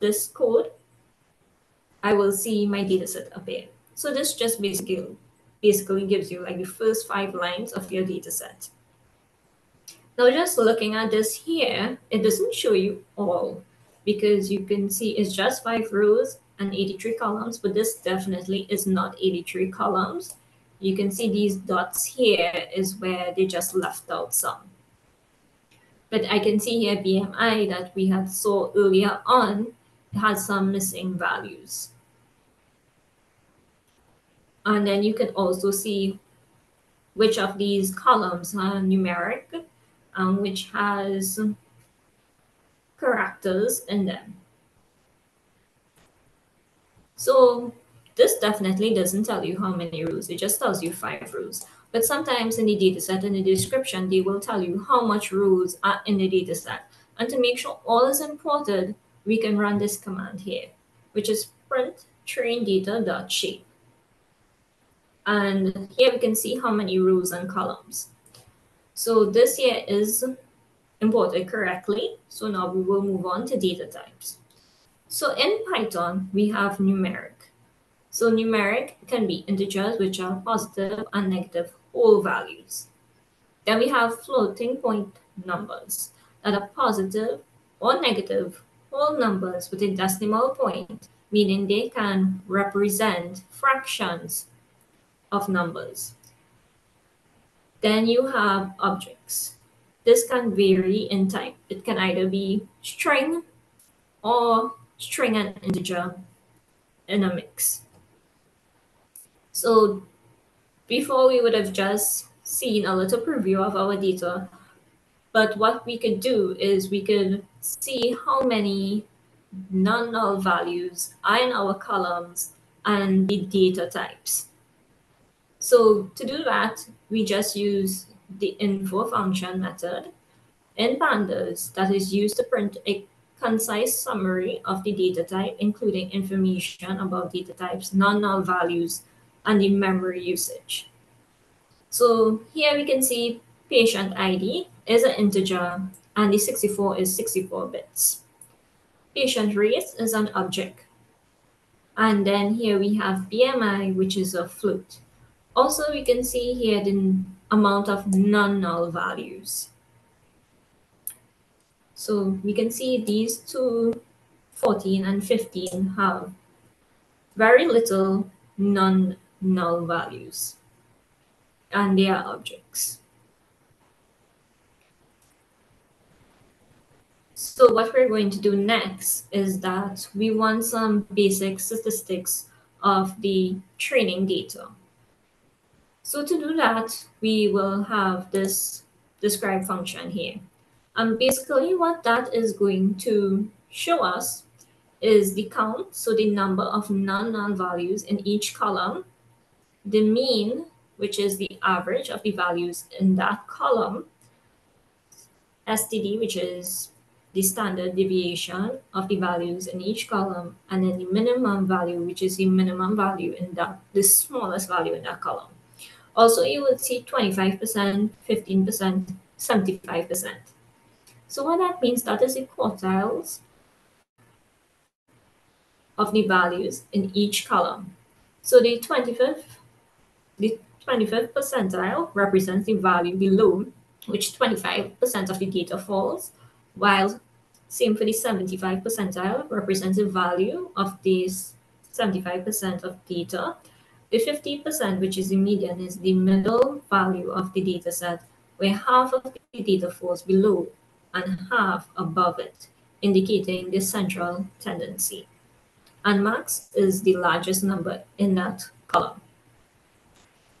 this code, I will see my dataset appear. So this just basically basically gives you like the first five lines of your dataset. Now just looking at this here, it doesn't show you all because you can see it's just five rows and 83 columns, but this definitely is not 83 columns. You can see these dots here is where they just left out some. But I can see here BMI that we had saw earlier on has some missing values. And then you can also see which of these columns are numeric and which has characters in them. So this definitely doesn't tell you how many rules, it just tells you five rules. But sometimes in the dataset, in the description, they will tell you how much rules are in the dataset. And to make sure all is imported, we can run this command here, which is print train data.shape. And here we can see how many rows and columns. So this here is imported correctly. So now we will move on to data types. So in Python, we have numeric. So numeric can be integers, which are positive and negative whole values. Then we have floating point numbers that are positive or negative whole numbers with a decimal point, meaning they can represent fractions of numbers. Then you have objects. This can vary in type. It can either be string or string and integer in a mix. So before we would have just seen a little preview of our data, but what we could do is we could see how many non-null values are in our columns and the data types. So to do that, we just use the info function method in pandas that is used to print a concise summary of the data type, including information about data types, non-null values, and the memory usage. So here we can see patient ID is an integer and the 64 is 64 bits. Patient race is an object. And then here we have BMI, which is a float. Also, we can see here the amount of non-null values. So we can see these two, 14 and 15, have very little non-null values. And they are objects. So what we're going to do next is that we want some basic statistics of the training data. So to do that, we will have this describe function here. And basically what that is going to show us is the count, so the number of non-null values in each column, the mean, which is the average of the values in that column, STD, which is the standard deviation of the values in each column, and then the minimum value, which is the minimum value in that the smallest value in that column. Also, you will see 25%, 15%, 75%. So what that means, that is the quartiles of the values in each column. So the 25th, the 25th percentile represents the value below which 25% of the data falls, while same for the 75 percentile represents the value of these 75% of data. The 50%, which is the median, is the middle value of the data set, where half of the data falls below and half above it, indicating the central tendency. And max is the largest number in that column.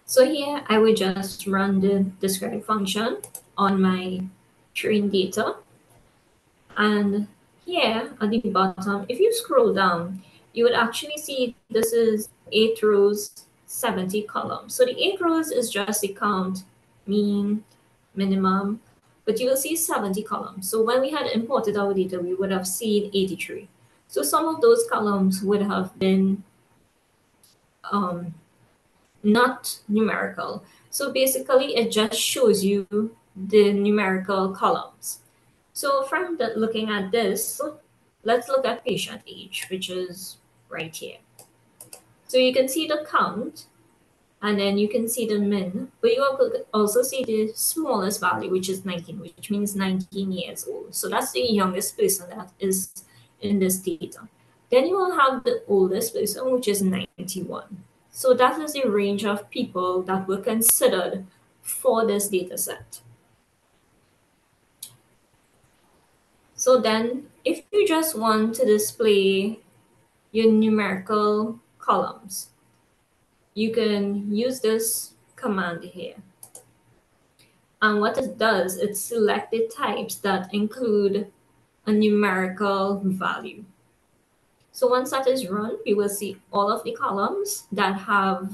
So here I will just run the describe function on my train data. And here at the bottom, if you scroll down, you would actually see this is eight rows, 70 columns. So the eight rows is just the count, mean, minimum, but you will see 70 columns. So when we had imported our data, we would have seen 83. So some of those columns would have been um, not numerical. So basically, it just shows you the numerical columns. So from looking at this, let's look at patient age, which is right here. So you can see the count, and then you can see the min, but you also see the smallest value, which is 19, which means 19 years old. So that's the youngest person that is in this data. Then you will have the oldest person, which is 91. So that is the range of people that were considered for this data set. So then if you just want to display your numerical columns, you can use this command here. And what it does, it select the types that include a numerical value. So once that is run, we will see all of the columns that have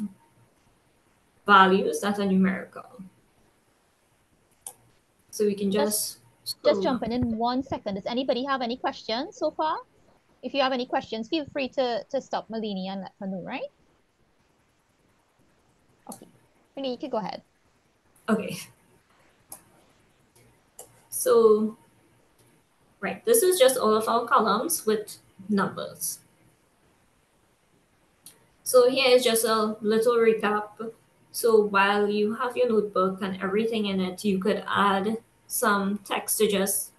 values that are numerical. So we can just just jumping in one second. Does anybody have any questions so far? If you have any questions, feel free to, to stop Malini and let her know, right? Okay. Malini, you can go ahead. Okay. So, right, this is just all of our columns with numbers. So here is just a little recap. So while you have your notebook and everything in it, you could add some text to just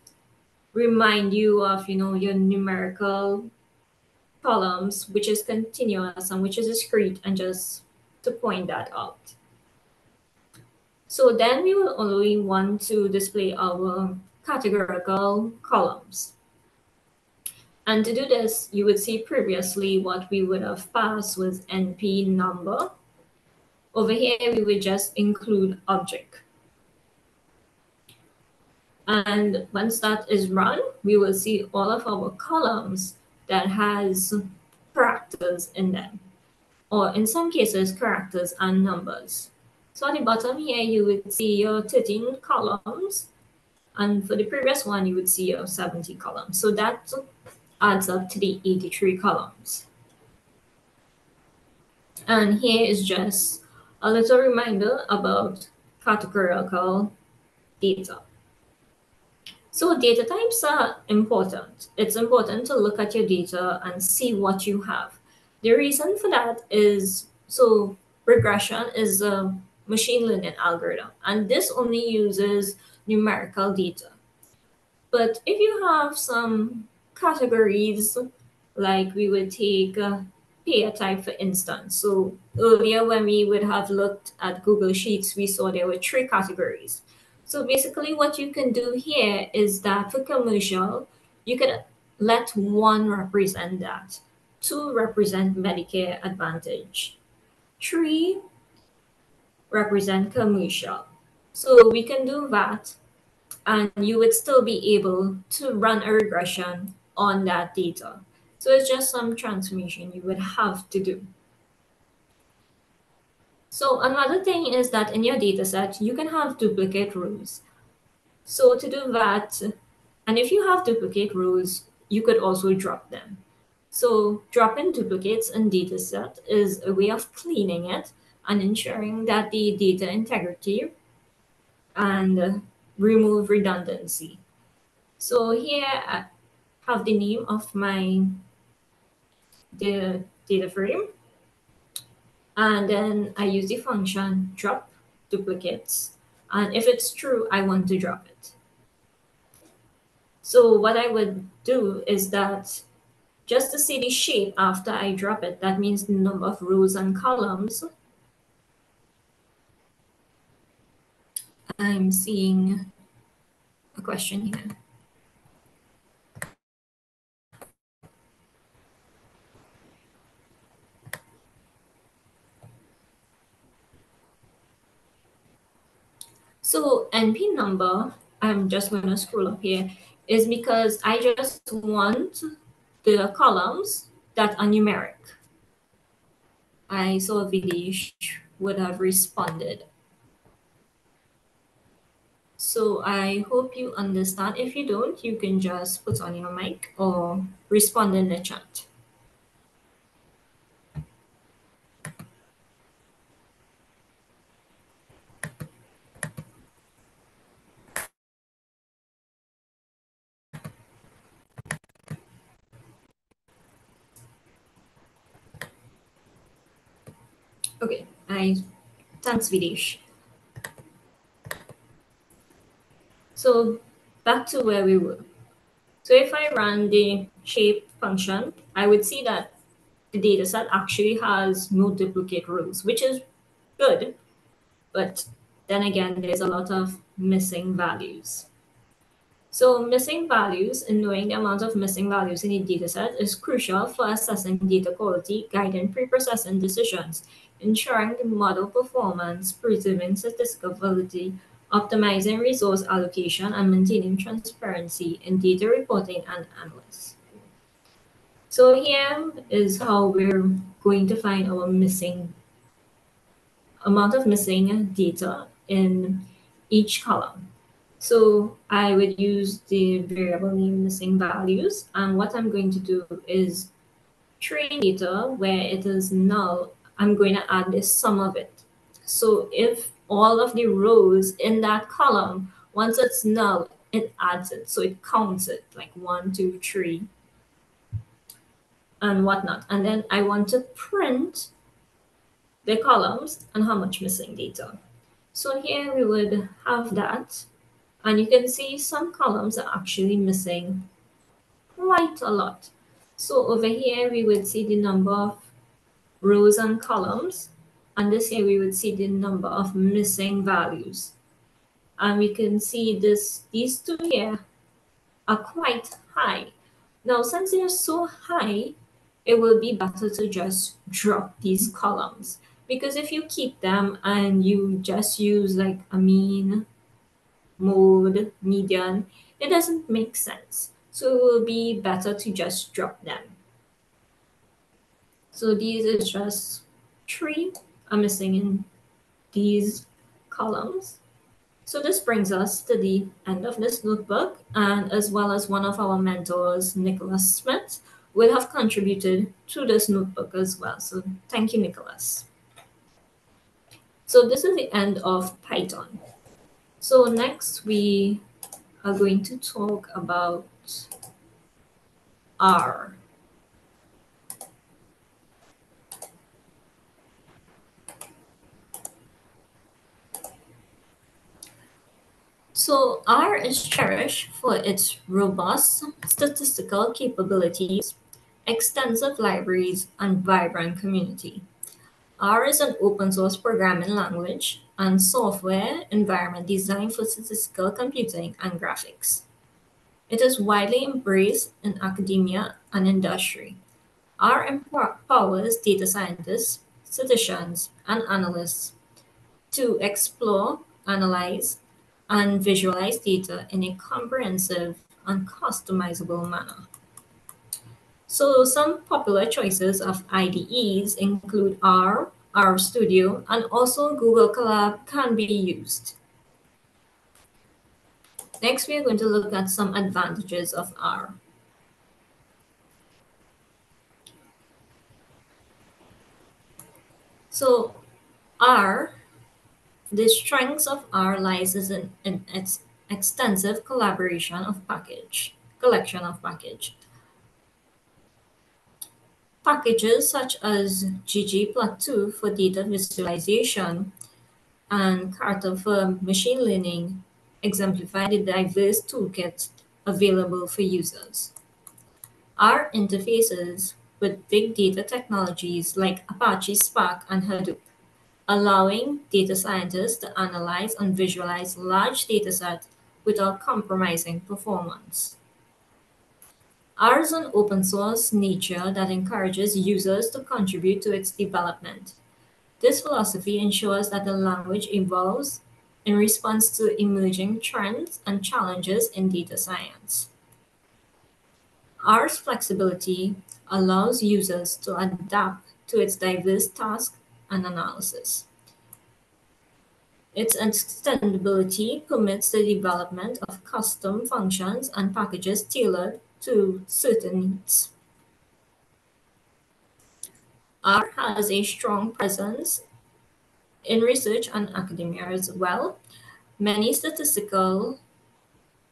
remind you of, you know, your numerical columns, which is continuous and which is discrete, and just to point that out. So then we will only want to display our categorical columns. And to do this, you would see previously what we would have passed was NP number. Over here, we would just include object. And once that is run, we will see all of our columns that has characters in them, or in some cases, characters and numbers. So at the bottom here, you would see your 13 columns, and for the previous one, you would see your 70 columns. So that adds up to the 83 columns. And here is just a little reminder about categorical data. So data types are important. It's important to look at your data and see what you have. The reason for that is, so regression is a machine learning algorithm, and this only uses numerical data. But if you have some categories, like we would take uh, payer type, for instance. So earlier when we would have looked at Google Sheets, we saw there were three categories. So basically what you can do here is that for commercial, you can let one represent that. Two represent Medicare Advantage. Three represent commercial. So we can do that and you would still be able to run a regression on that data. So it's just some transformation you would have to do. So another thing is that in your data set, you can have duplicate rows. So to do that, and if you have duplicate rows, you could also drop them. So dropping duplicates in data set is a way of cleaning it and ensuring that the data integrity and remove redundancy. So here I have the name of my the data frame. And then I use the function drop duplicates. And if it's true, I want to drop it. So what I would do is that just to see the shape after I drop it, that means the number of rows and columns. I'm seeing a question here. So NP number, I'm just going to scroll up here, is because I just want the columns that are numeric. I saw Videsh would have responded. So I hope you understand. If you don't, you can just put on your mic or respond in the chat. Okay, I thanks Videsh. So back to where we were. So if I run the shape function, I would see that the data set actually has no duplicate rows, which is good. But then again, there's a lot of missing values. So missing values and knowing the amount of missing values in a dataset is crucial for assessing data quality, guiding pre-processing decisions, ensuring the model performance, preserving statistical validity, optimizing resource allocation, and maintaining transparency in data reporting and analysis. So here is how we're going to find our missing amount of missing data in each column. So I would use the variable name missing values. And what I'm going to do is train data where it is null. I'm going to add the sum of it. So if all of the rows in that column, once it's null, it adds it. So it counts it like one, two, three, and whatnot. And then I want to print the columns and how much missing data. So here we would have that. And you can see some columns are actually missing quite a lot. So over here, we would see the number of rows and columns. And this here, we would see the number of missing values. And we can see this these two here are quite high. Now, since they're so high, it will be better to just drop these columns. Because if you keep them and you just use like a mean, mode, median, it doesn't make sense. So it will be better to just drop them. So these is just three I'm missing in these columns. So this brings us to the end of this notebook and as well as one of our mentors, Nicholas Smith, will have contributed to this notebook as well. So thank you, Nicholas. So this is the end of Python. So next we are going to talk about R. So R is cherished for its robust statistical capabilities, extensive libraries, and vibrant community. R is an open source programming language and software environment designed for statistical computing and graphics. It is widely embraced in academia and industry. R empowers data scientists, statisticians, and analysts to explore, analyze, and visualize data in a comprehensive and customizable manner. So some popular choices of IDEs include R, RStudio, and also Google Colab can be used. Next, we are going to look at some advantages of R. So R the strengths of R lies in, in its extensive collaboration of package, collection of package. Packages such as ggplot2 for data visualization and caret for machine learning exemplify the diverse toolkit available for users. R interfaces with big data technologies like Apache Spark and Hadoop, allowing data scientists to analyze and visualize large datasets without compromising performance. R is an open source nature that encourages users to contribute to its development. This philosophy ensures that the language evolves in response to emerging trends and challenges in data science. R's flexibility allows users to adapt to its diverse tasks and analysis. Its extendability permits the development of custom functions and packages tailored to certain needs. R has a strong presence in research and academia as well. Many statistical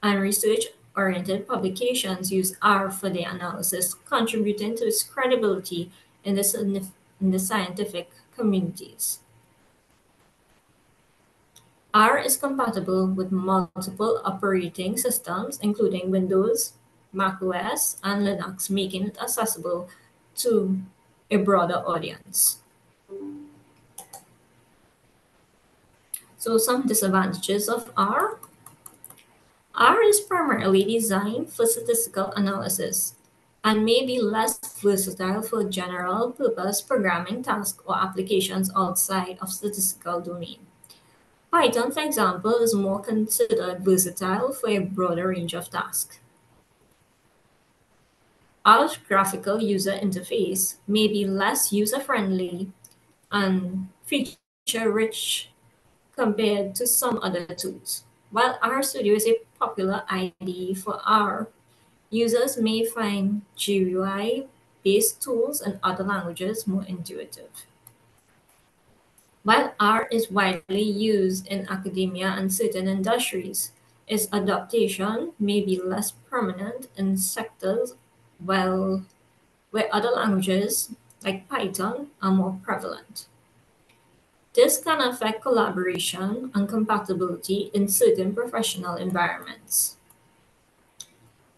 and research oriented publications use R for their analysis, contributing to its credibility in the, in the scientific communities. R is compatible with multiple operating systems, including Windows, macOS, and Linux, making it accessible to a broader audience. So some disadvantages of R. R is primarily designed for statistical analysis and may be less versatile for general purpose programming tasks or applications outside of statistical domain. Python, for example, is more considered versatile for a broader range of tasks. Our graphical user interface may be less user-friendly and feature-rich compared to some other tools. While RStudio is a popular IDE for R, users may find GUI-based tools and other languages more intuitive. While R is widely used in academia and certain industries, its adaptation may be less permanent in sectors while where other languages like Python are more prevalent. This can affect collaboration and compatibility in certain professional environments.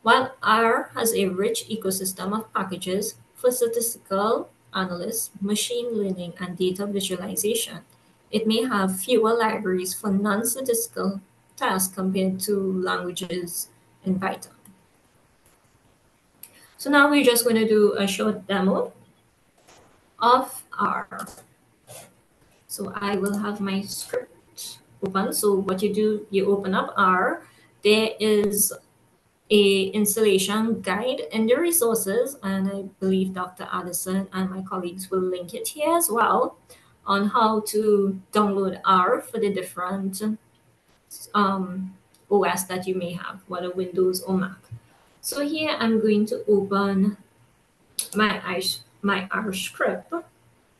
While R has a rich ecosystem of packages for statistical analysts, machine learning, and data visualization, it may have fewer libraries for non-statistical tasks compared to languages in Python. So now we're just going to do a short demo of R. So I will have my script open. So what you do, you open up R. There is a installation guide in the resources, and I believe Dr. Addison and my colleagues will link it here as well on how to download R for the different um, OS that you may have, whether Windows or Mac. So here I'm going to open my, my R script.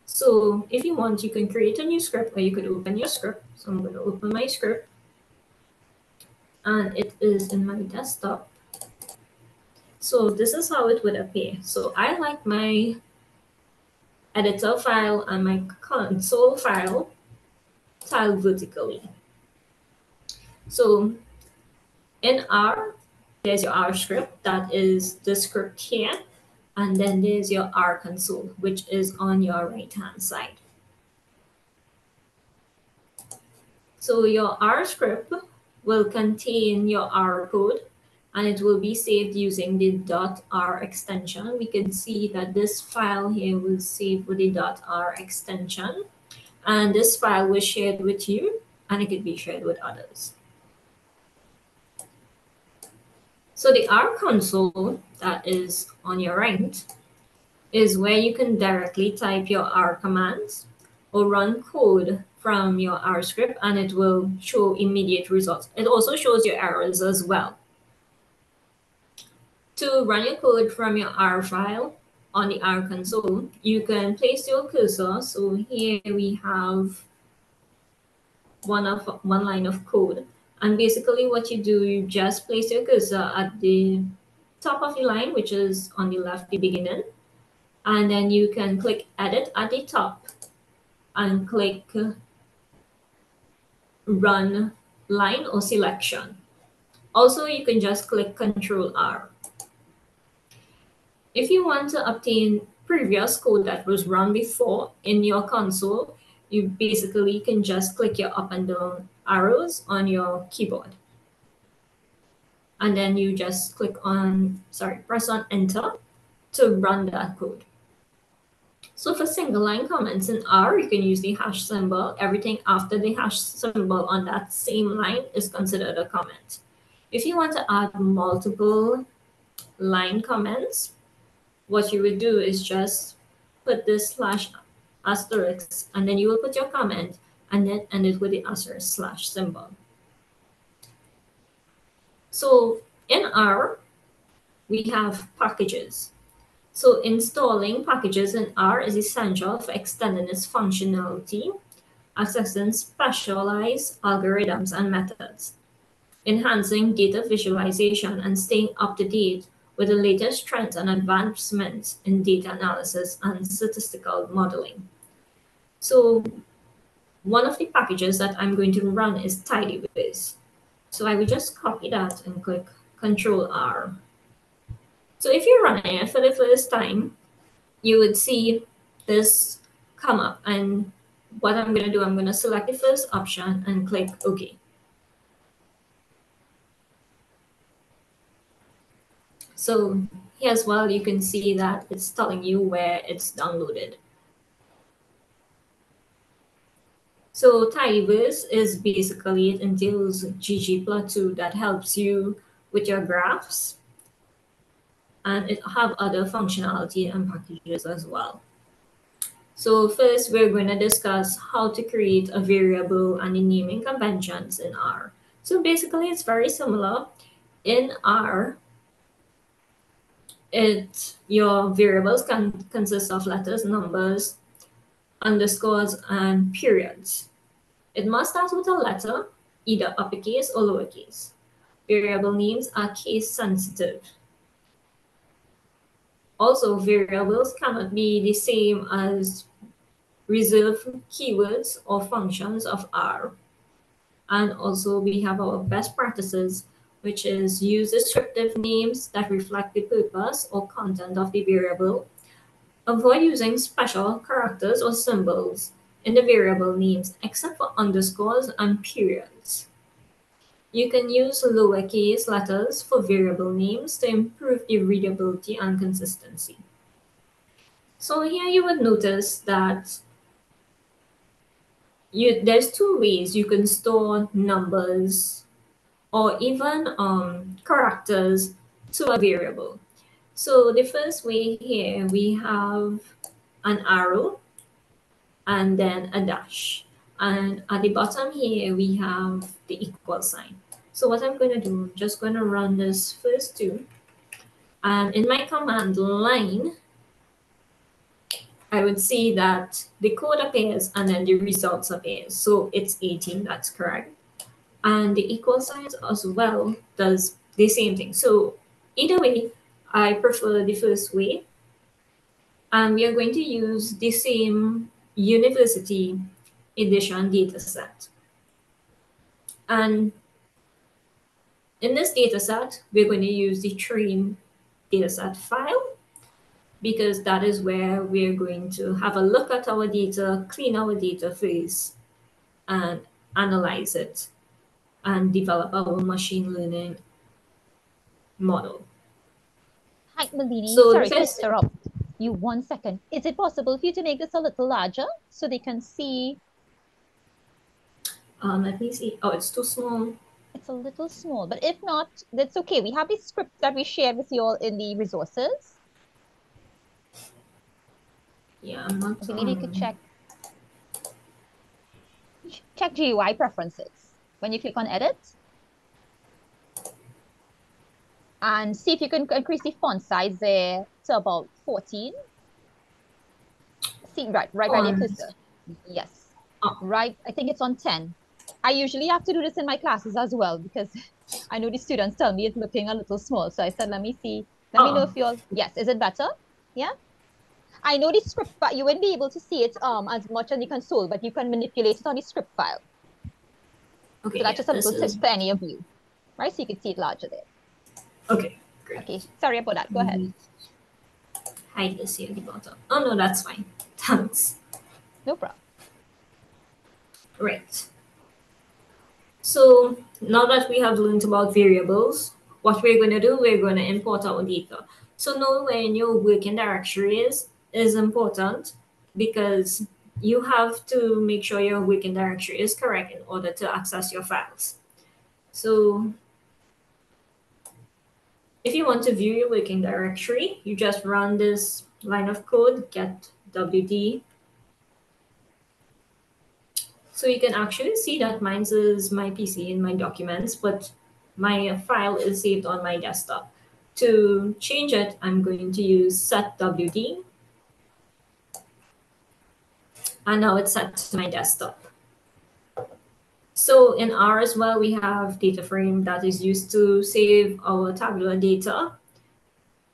So if you want, you can create a new script or you could open your script. So I'm going to open my script and it is in my desktop. So this is how it would appear. So I like my editor file and my console file tiled vertically. So in R, there's your R script, that is the script here. And then there's your R console, which is on your right-hand side. So your R script will contain your R code and it will be saved using the .r extension. We can see that this file here will save with the .r extension. And this file was shared with you and it could be shared with others. So the R console that is on your right is where you can directly type your R commands or run code from your R script and it will show immediate results. It also shows your errors as well. To run your code from your R file on the R console, you can place your cursor. So here we have one of one line of code and basically what you do, you just place your cursor at the top of the line, which is on the left, the beginning. And then you can click edit at the top and click run line or selection. Also, you can just click Control R. If you want to obtain previous code that was run before in your console, you basically can just click your up and down arrows on your keyboard. And then you just click on, sorry, press on enter to run that code. So for single line comments in R, you can use the hash symbol. Everything after the hash symbol on that same line is considered a comment. If you want to add multiple line comments, what you would do is just put this slash asterisk, and then you will put your comment and then end it with the asterisk slash symbol. So in R, we have packages. So installing packages in R is essential for extending its functionality, accessing specialized algorithms and methods, enhancing data visualization, and staying up to date with the latest trends and advancements in data analysis and statistical modeling. So one of the packages that I'm going to run is Tidyverse. So I will just copy that and click Control R. So if you're running it for the first time, you would see this come up. And what I'm going to do, I'm going to select the first option and click OK. So here as well, you can see that it's telling you where it's downloaded. So Tidyverse is basically, it entails ggplot2 that helps you with your graphs and it have other functionality and packages as well. So first, we're going to discuss how to create a variable and the naming conventions in R. So basically, it's very similar. In R, it your variables can consist of letters, numbers, underscores, and periods. It must start with a letter, either uppercase or lowercase. Variable names are case sensitive. Also, variables cannot be the same as reserved keywords or functions of R. And also we have our best practices, which is use descriptive names that reflect the purpose or content of the variable. Avoid using special characters or symbols in the variable names, except for underscores and periods. You can use lowercase letters for variable names to improve the readability and consistency. So here you would notice that you, there's two ways you can store numbers or even um, characters to a variable. So the first way here, we have an arrow and then a dash. And at the bottom here, we have the equal sign. So what I'm going to do, I'm just going to run this first two. And in my command line, I would see that the code appears and then the results appears. So it's 18, that's correct. And the equal signs as well does the same thing. So either way, I prefer the first way. And we are going to use the same university edition dataset. And in this dataset, we're going to use the train dataset file because that is where we're going to have a look at our data, clean our data first, and analyze it and develop our machine learning model. Hi, Malini. So Sorry to interrupt you one second. Is it possible for you to make this a little larger so they can see Um, let me see. Oh, it's too small. it's a little small? But if not, that's okay. We have the script that we shared with you all in the resources. Yeah, I'm not. Maybe you could um, check check GUI preferences when you click on edit. And see if you can increase the font size there to about 14. See, right, right, right, cursor. Yes. Oh. Right, I think it's on 10. I usually have to do this in my classes as well because I know the students tell me it's looking a little small. So I said, let me see. Let me know Oh. if you're, yes, is it better? Yeah? I know the script, but you wouldn't be able to see it um as much on the console, but you can manipulate it on the script file. Okay, So that's just a little is- tip for any of you, right? So you can see it larger there. Okay, great. Okay, sorry about that. Go ahead. Mhm. Hide this here at the bottom. Oh no, that's fine. [LAUGHS] Thanks. No problem. Right. So now that we have learned about variables, what we're going to do, we're going to import our data. So knowing where your working directory is is important because you have to make sure your working directory is correct in order to access your files. So if you want to view your working directory, you just run this line of code, get wd so you can actually see that mine is my PC in my documents, but my file is saved on my desktop. To change it, I'm going to use setwd. And now it's set to my desktop. So in R as well, we have data frame that is used to save our tabular data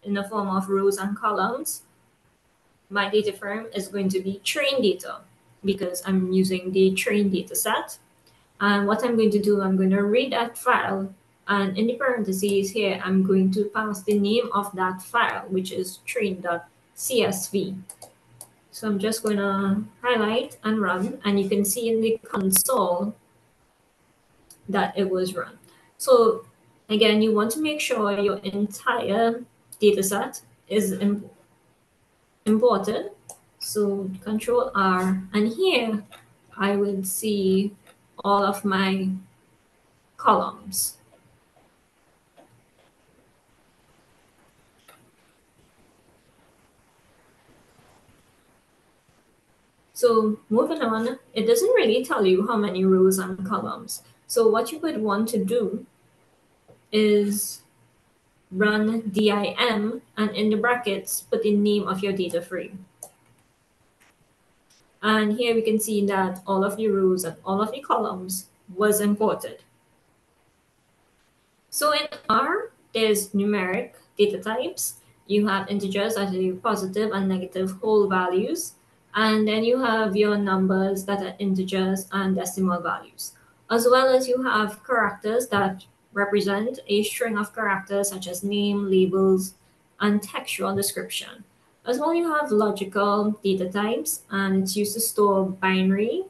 in the form of rows and columns. My data frame is going to be train data because I'm using the train data set. And what I'm going to do, I'm going to read that file. And in the parentheses here, I'm going to pass the name of that file, which is train.csv. So I'm just going to highlight and run. And you can see in the console that it was run. So again, you want to make sure your entire data set is im- imported so control R, and here I would see all of my columns. So moving on, it doesn't really tell you how many rows and columns. So what you would want to do is run dim and in the brackets put the name of your data frame. And here we can see that all of the rows and all of the columns was imported. So in R, there's numeric data types. You have integers that are positive and negative whole values. And then you have your numbers that are integers and decimal values. As well as you have characters that represent a string of characters such as name, labels, and textual description. As well, you have logical data types, and it's used to store binary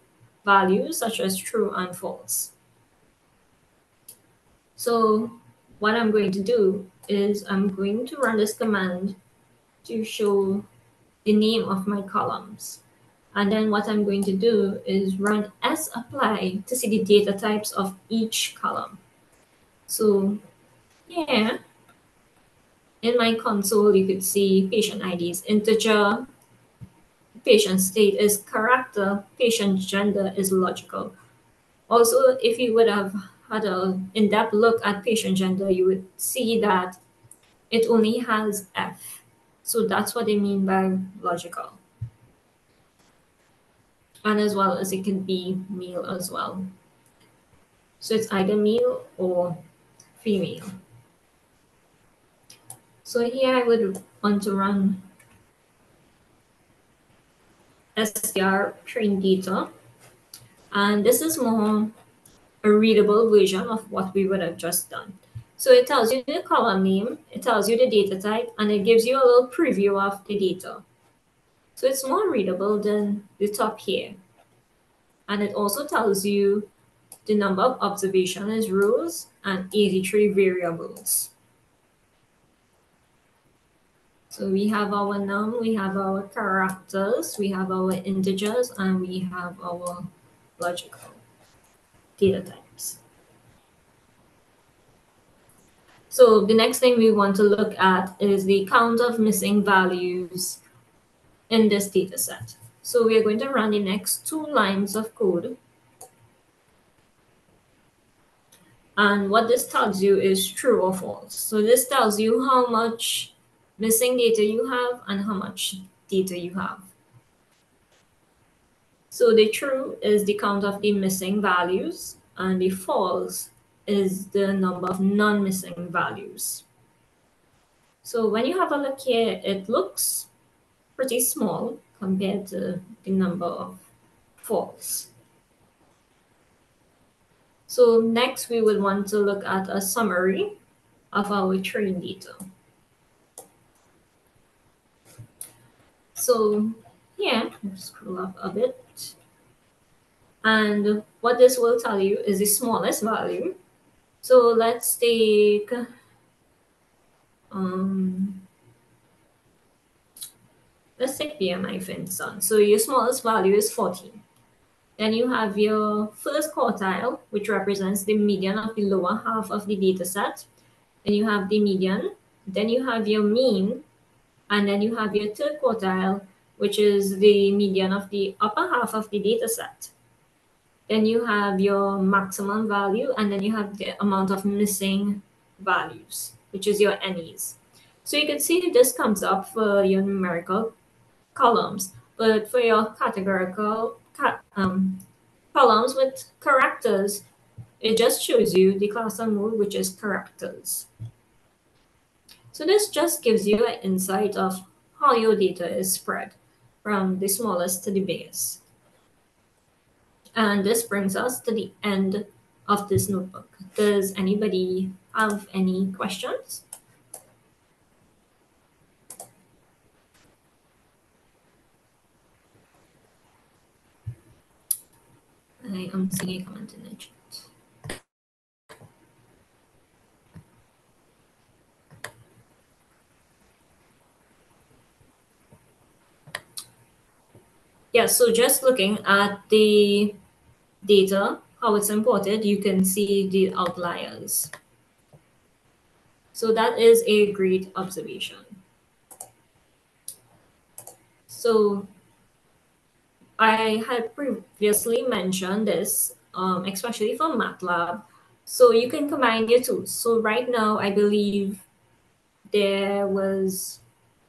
values such as true and false. So what I'm going to do is I'm going to run this command to show the name of my columns. And then what I'm going to do is run S apply to see the data types of each column. So yeah, in my console, you could see patient IDs, integer, patient state is character, patient gender is logical. Also, if you would have had an in-depth look at patient gender, you would see that it only has F. So that's what they mean by logical. And as well as it can be male as well. So it's either male or female. So here I would want to run str train data. And this is more a readable version of what we would have just done. So it tells you the column name, it tells you the data type, and it gives you a little preview of the data. So it's more readable than the top here. And it also tells you the number of observations rows and 83 variables. So we have our num, we have our characters, we have our integers, and we have our logical data types. So the next thing we want to look at is the count of missing values in this data set. So we are going to run the next two lines of code. And what this tells you is true or false. So this tells you how much missing data you have and how much data you have. So the true is the count of the missing values and the false is the number of non-missing values. So when you have a look here, it looks pretty small compared to the number of false. So next we would want to look at a summary of our train data. So here, scroll up a bit. And what this will tell you is the smallest value. So let's take um, let's take BMI for. So your smallest value is 14. Then you have your first quartile, which represents the median of the lower half of the data set. Then you have the median. Then you have your mean. And then you have your third quartile, which is the median of the upper half of the data set. Then you have your maximum value, and then you have the amount of missing values, which is your NA's. So you can see this comes up for your numerical columns, but for your categorical um, columns with characters, it just shows you the class and mode, which is characters. So this just gives you an insight of how your data is spread from the smallest to the biggest. And this brings us to the end of this notebook. Does anybody have any questions? I am seeing a comment in the chat. Yeah, so just looking at the data, how it's imported, you can see the outliers. So that is a great observation. So I had previously mentioned this, um, especially for MATLAB. So you can combine your tools. So right now, I believe there was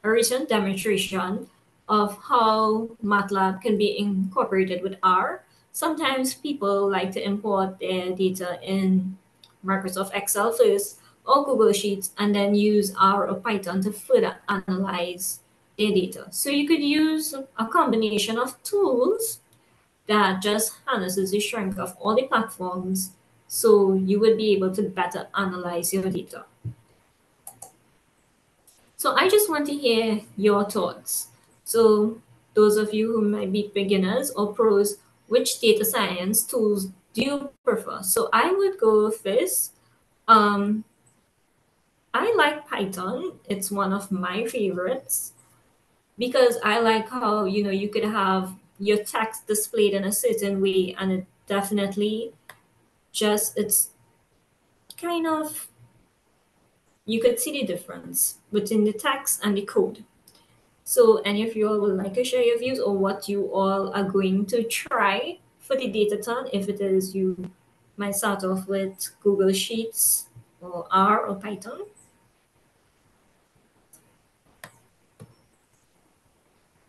a recent demonstration of how MATLAB can be incorporated with R. Sometimes people like to import their data in Microsoft Excel first or Google Sheets and then use R or Python to further analyze their data. So you could use a combination of tools that just harnesses the strength of all the platforms so you would be able to better analyze your data. So I just want to hear your thoughts. So those of you who might be beginners or pros, which data science tools do you prefer? So I would go first. Um, I like Python. It's one of my favorites because I like how you know you could have your text displayed in a certain way and it definitely just it's kind of you could see the difference between the text and the code. So any of you all would like to share your views or what you all are going to try for the Datathon, if it is you might start off with Google Sheets or R or Python.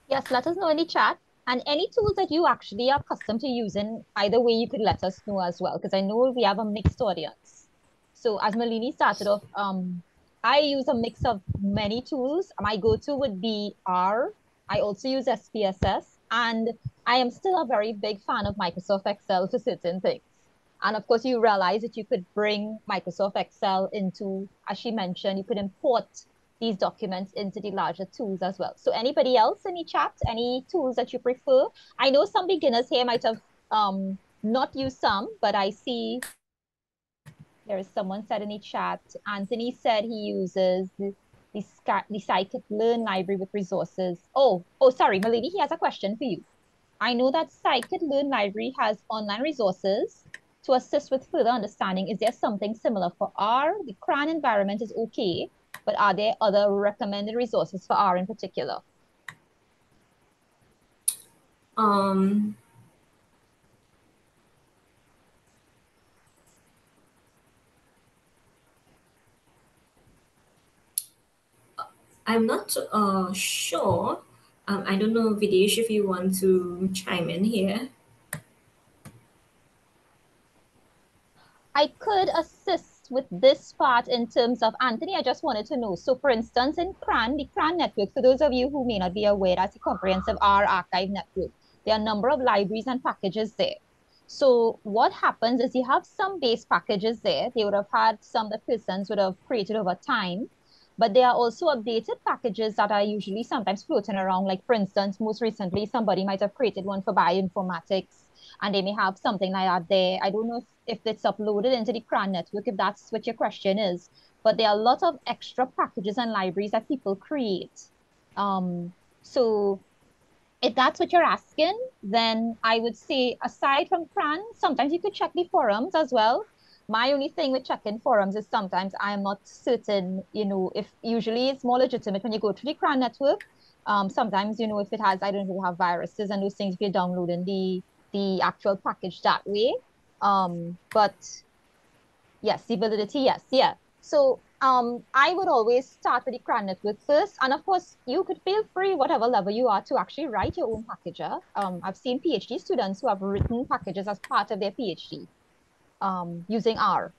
Yes, let us know in the chat. And any tools that you actually are accustomed to using, either way, you could let us know as well, because I know we have a mixed audience. So as Malini started off, um, I use a mix of many tools. My go-to would be R. I also use SPSS, and I am still a very big fan of Microsoft Excel for certain things. And of course, you realize that you could bring Microsoft Excel into, as she mentioned, you could import these documents into the larger tools as well. So anybody else in the chat, any tools that you prefer? I know some beginners here might have um, not used some, but I see there is someone said in the chat, Anthony said he uses the, the, the scikit-learn library with resources. Oh, oh, sorry, Malini, he has a question for you. I know that scikit-learn library has online resources to assist with further understanding. Is there something similar for R? The CRAN environment is okay, but are there other recommended resources for R in particular? Um, I'm not uh, sure. Um, I don't know, Videsh, if you want to chime in here. I could assist with this part in terms of Anthony, I just wanted to know. So for instance, in CRAN, the CRAN network, for those of you who may not be aware, that's a comprehensive R archive network. There are a number of libraries and packages there. So what happens is you have some base packages there. They would have had some the persons would have created over time, but there are also updated packages that are usually sometimes floating around. Like for instance, most recently, somebody might have created one for bioinformatics and they may have something like that there. I don't know if, if it's uploaded into the CRAN network, if that's what your question is, but there are a lot of extra packages and libraries that people create. Um, so if that's what you're asking, then I would say aside from CRAN, sometimes you could check the forums as well. My only thing with checking forums is sometimes I'm not certain, you know, if usually it's more legitimate when you go to the CRAN network. Um, sometimes, you know, if it has, I don't know, have viruses and those things, if you're downloading the the actual package that way. Um, but yes, the validity, yes, yeah. So um, I would always start with the CRAN network first. And of course, you could feel free, whatever level you are, to actually write your own packager. Um, I've seen PhD students who have written packages as part of their PhD um, using R.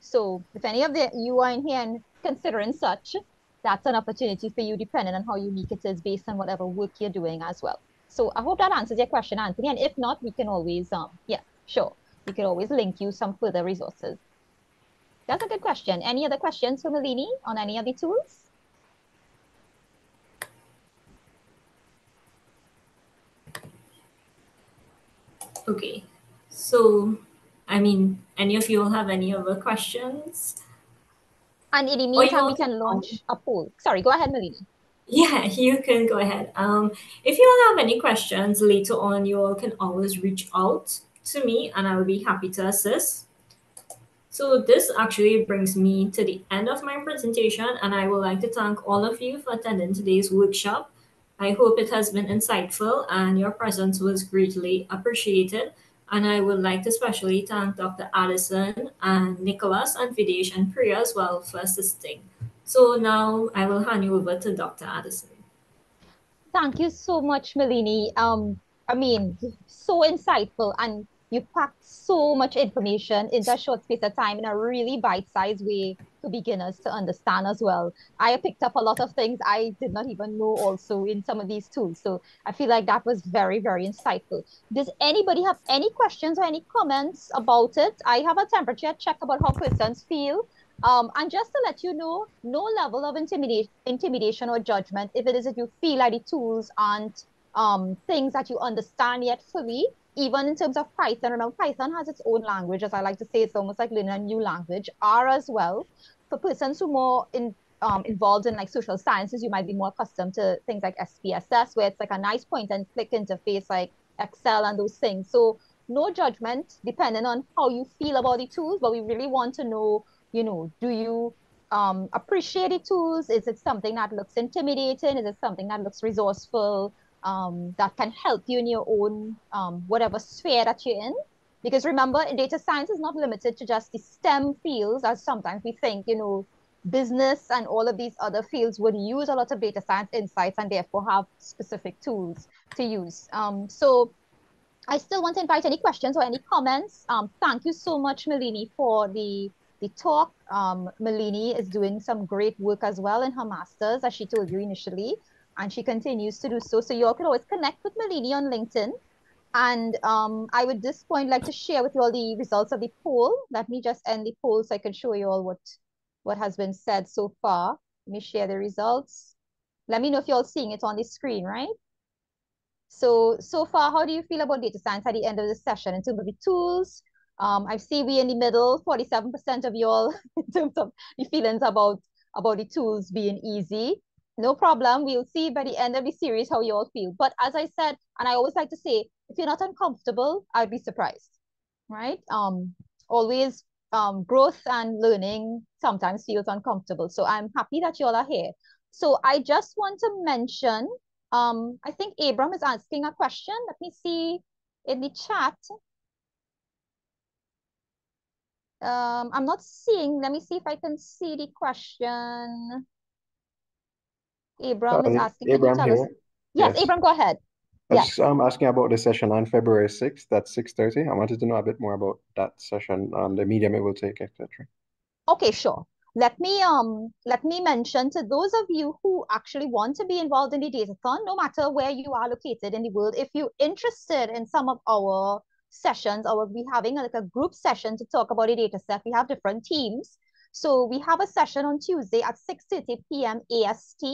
So if any of the, you are in here and considering such, that's an opportunity for you depending on how unique it is based on whatever work you're doing as well. So I hope that answers your question, Anthony. And if not, we can always, um, yeah, sure. We can always link you some further resources. That's a good question. Any other questions for Malini on any of the tools? Okay, so I mean, any of you have any other questions? And in the meantime, we can launch a poll. Sorry, go ahead, Malini. Yeah, [LAUGHS] you can go ahead. Um, if you all have any questions later on, you all can always reach out to me and I will be happy to assist. So this actually brings me to the end of my presentation and I would like to thank all of you for attending today's workshop. I hope it has been insightful and your presence was greatly appreciated. And I would like to especially thank Dr. Addison and Nicholas and Videsh and Priya as well for assisting. So now I will hand you over to Dr. Addison. Thank you so much, Malini. Um, I mean, so insightful and you packed so much information into a short space of time in a really bite-sized way for beginners to understand as well. I picked up a lot of things I did not even know also in some of these tools. So I feel like that was very, very insightful. Does anybody have any questions or any comments about it? I have a temperature check about how persons feel. Um, and just to let you know, no level of intimidation, intimidation or judgment if it is that you feel like the tools aren't um, things that you understand yet fully, even in terms of Python. Remember, Python has its own language, as I like to say, it's almost like learning a new language. R as well. For persons who are more in, um, involved in like social sciences, you might be more accustomed to things like SPSS, where it's like a nice point and click interface like Excel and those things. So no judgment depending on how you feel about the tools, but we really want to know, you know, do you um, appreciate the tools? Is it something that looks intimidating? Is it something that looks resourceful? Um, that can help you in your own um, whatever sphere that you're in. Because remember, data science is not limited to just the STEM fields, as sometimes we think, you know, business and all of these other fields would use a lot of data science insights and therefore have specific tools to use. Um, so I still want to invite any questions or any comments. Um, thank you so much, Malini, for the, the talk. Um, Malini is doing some great work as well in her master's, as she told you initially, and she continues to do so. So you all can always connect with Malini on LinkedIn. And um, I would this point like to share with you all the results of the poll. Let me just end the poll so I can show you all what, what has been said so far. Let me share the results. Let me know if you're all seeing it on the screen, right? So, so far, how do you feel about data science at the end of the session in terms of the tools? Um, I see we in the middle, 47% of you all [LAUGHS] in terms of the feelings about, about the tools being easy. No problem. We'll see by the end of the series how you all feel. But as I said, and I always like to say, if you're not uncomfortable, I'd be surprised, right? Um, always um, growth and learning sometimes feels uncomfortable. So I'm happy that you all are here. So I just want to mention um, I think Abram is asking a question. Let me see in the chat. Um, I'm not seeing. Let me see if I can see the question. Abram is Um, asking. Abraham tell us? here. Yes, Yes. Abram, go ahead. Yes. I'm asking about the session on February 6th at 6.30. I wanted to know a bit more about that session, um, the medium it will take, etc. Okay, sure. Let me um let me mention to those of you who actually want to be involved in the Datathon, no matter where you are located in the world, if you're interested in some of our sessions, or we'll be having like a group session to talk about the data set. We have different teams. So we have a session on Tuesday at 6.30 p.m. AST.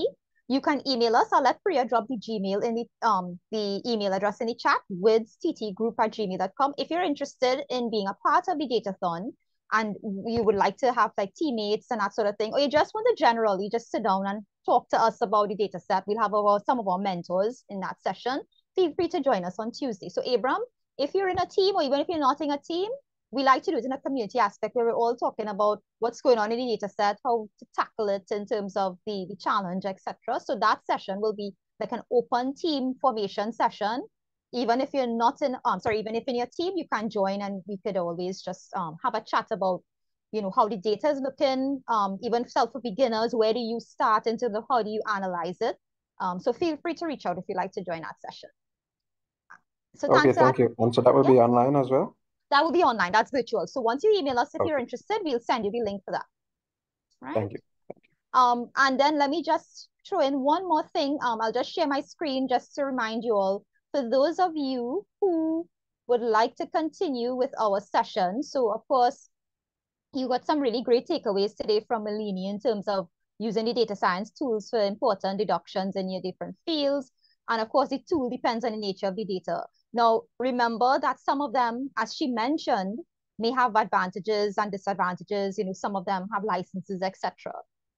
You can email us. I'll let Priya drop the Gmail in the um the email address in the chat with ttgroup at gmail.com. If you're interested in being a part of the Datathon, and you would like to have like teammates and that sort of thing, or you just want to generally just sit down and talk to us about the data set, we'll have our, some of our mentors in that session. Feel free to join us on Tuesday. So Abram, if you're in a team or even if you're not in a team, we like to do it in a community aspect where we're all talking about what's going on in the data set, how to tackle it in terms of the, the challenge, etc. So that session will be like an open team formation session even if you're not in um sorry even if in your team you can join and we could always just um have a chat about you know how the data is looking um even self for beginners where do you start in terms of how do you analyze it um so feel free to reach out if you'd like to join that session so Okay, thank you. And so that will be online as well? That will be online that's virtual so once you email us if you're interested we'll send you the link for that right Thank you. Um, and then let me just throw in one more thing. Um, I'll just share my screen just to remind you all, for those of you who would like to continue with our session. So of course, you got some really great takeaways today from Malini in terms of using the data science tools for important deductions in your different fields. And of course, the tool depends on the nature of the data. Now, remember that some of them, as she mentioned, may have advantages and disadvantages. You know, some of them have licenses, etc.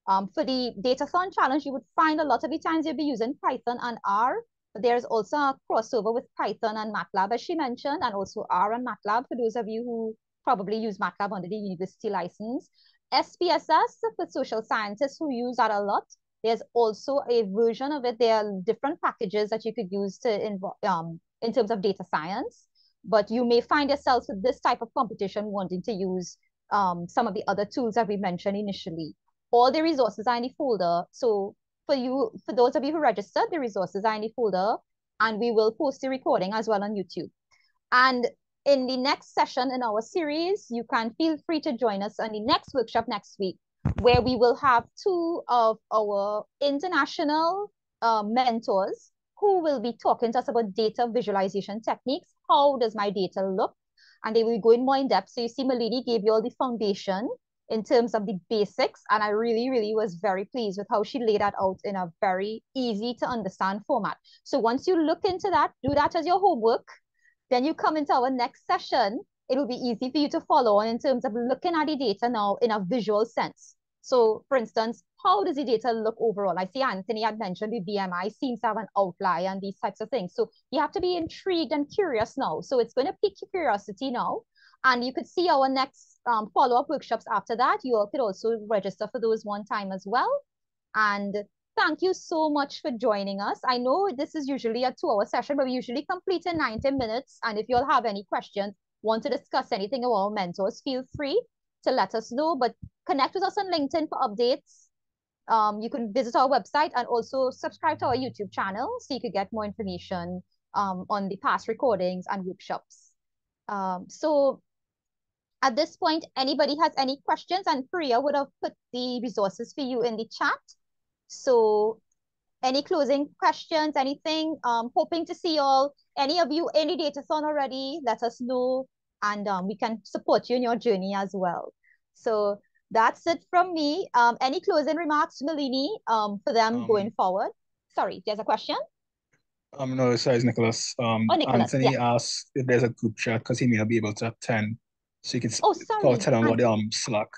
Um, for the Datathon challenge, you would find a lot of the times you'll be using Python and R. But there's also a crossover with Python and MATLAB, as she mentioned, and also R and MATLAB for those of you who probably use MATLAB under the university license. SPSS for social scientists who use that a lot. There's also a version of it. There are different packages that you could use to um, in terms of data science. But you may find yourself with this type of competition wanting to use um, some of the other tools that we mentioned initially. All the resources are in the folder. So for you, for those of you who registered, the resources are in the folder, and we will post the recording as well on YouTube. And in the next session in our series, you can feel free to join us on the next workshop next week, where we will have two of our international uh, mentors who will be talking to us about data visualization techniques. How does my data look? And they will go in more in depth. So you see, Malini gave you all the foundation in terms of the basics. And I really, really was very pleased with how she laid that out in a very easy to understand format. So once you look into that, do that as your homework. Then you come into our next session. It'll be easy for you to follow on in terms of looking at the data now in a visual sense. So for instance, how does the data look overall? I see Anthony had mentioned the BMI seems to have an outlier and these types of things. So you have to be intrigued and curious now. So it's going to pique your curiosity now. And you could see our next um, follow-up workshops after that. You all could also register for those one time as well. And thank you so much for joining us. I know this is usually a two-hour session, but we usually complete in 90 minutes. And if you all have any questions, want to discuss anything about mentors, feel free to let us know. But connect with us on LinkedIn for updates. Um, you can visit our website and also subscribe to our YouTube channel so you could get more information um, on the past recordings and workshops. Um, so at this point, anybody has any questions and Priya would have put the resources for you in the chat. So any closing questions, anything? Um, hoping to see all, any of you, any data Datathon already, let us know and um, we can support you in your journey as well. So that's it from me. Um, any closing remarks, Malini, um, for them Um, going forward? Sorry, there's a question? Um, no, sorry, it's Nicholas. Um, Oh, Nicholas, Anthony asked if there's a group chat because he may not be able to attend. So you can Oh, sorry. tell him about the um Slack.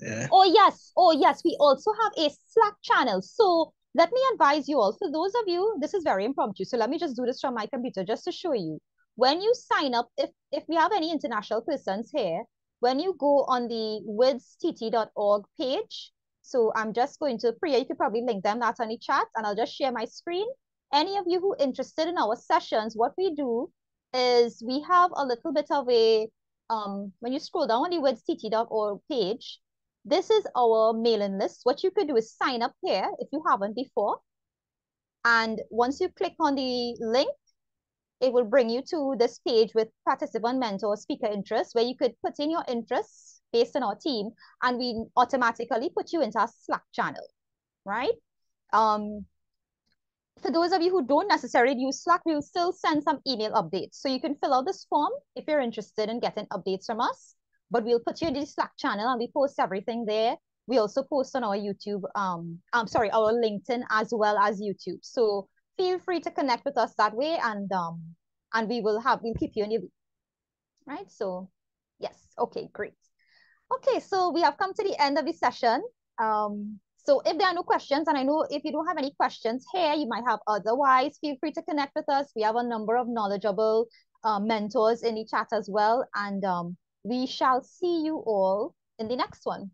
Yeah. Oh, yes. Oh, yes. We also have a Slack channel. So let me advise you all. For those of you, this is very impromptu. So let me just do this from my computer just to show you. When you sign up, if, if we have any international persons here, when you go on the widstt.org page, so I'm just going to, Priya, you could probably link them, that's on the chat, and I'll just share my screen. Any of you who interested in our sessions, what we do is we have a little bit of a, um, when you scroll down on the widstt.org page, this is our mailing list. What you could do is sign up here if you haven't before. And once you click on the link, it will bring you to this page with participant, mentor, speaker interests, where you could put in your interests based on our team, and we automatically put you into our Slack channel, right? Um, for those of you who don't necessarily use Slack, we'll still send some email updates. So you can fill out this form if you're interested in getting updates from us, but we'll put you in the Slack channel and we post everything there. We also post on our YouTube, um, I'm sorry, our LinkedIn as well as YouTube. So feel free to connect with us that way and um and we will have we'll keep you in the loop. Right? So yes, okay, great. Okay, so we have come to the end of the session. Um, so if there are no questions, and I know if you don't have any questions here, you might have otherwise, feel free to connect with us. We have a number of knowledgeable uh, mentors in the chat as well. And um, we shall see you all in the next one.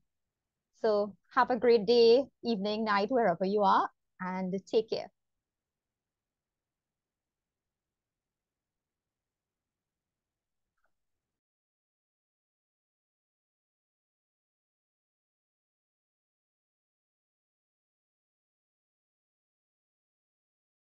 So have a great day, evening, night, wherever you are, and take care.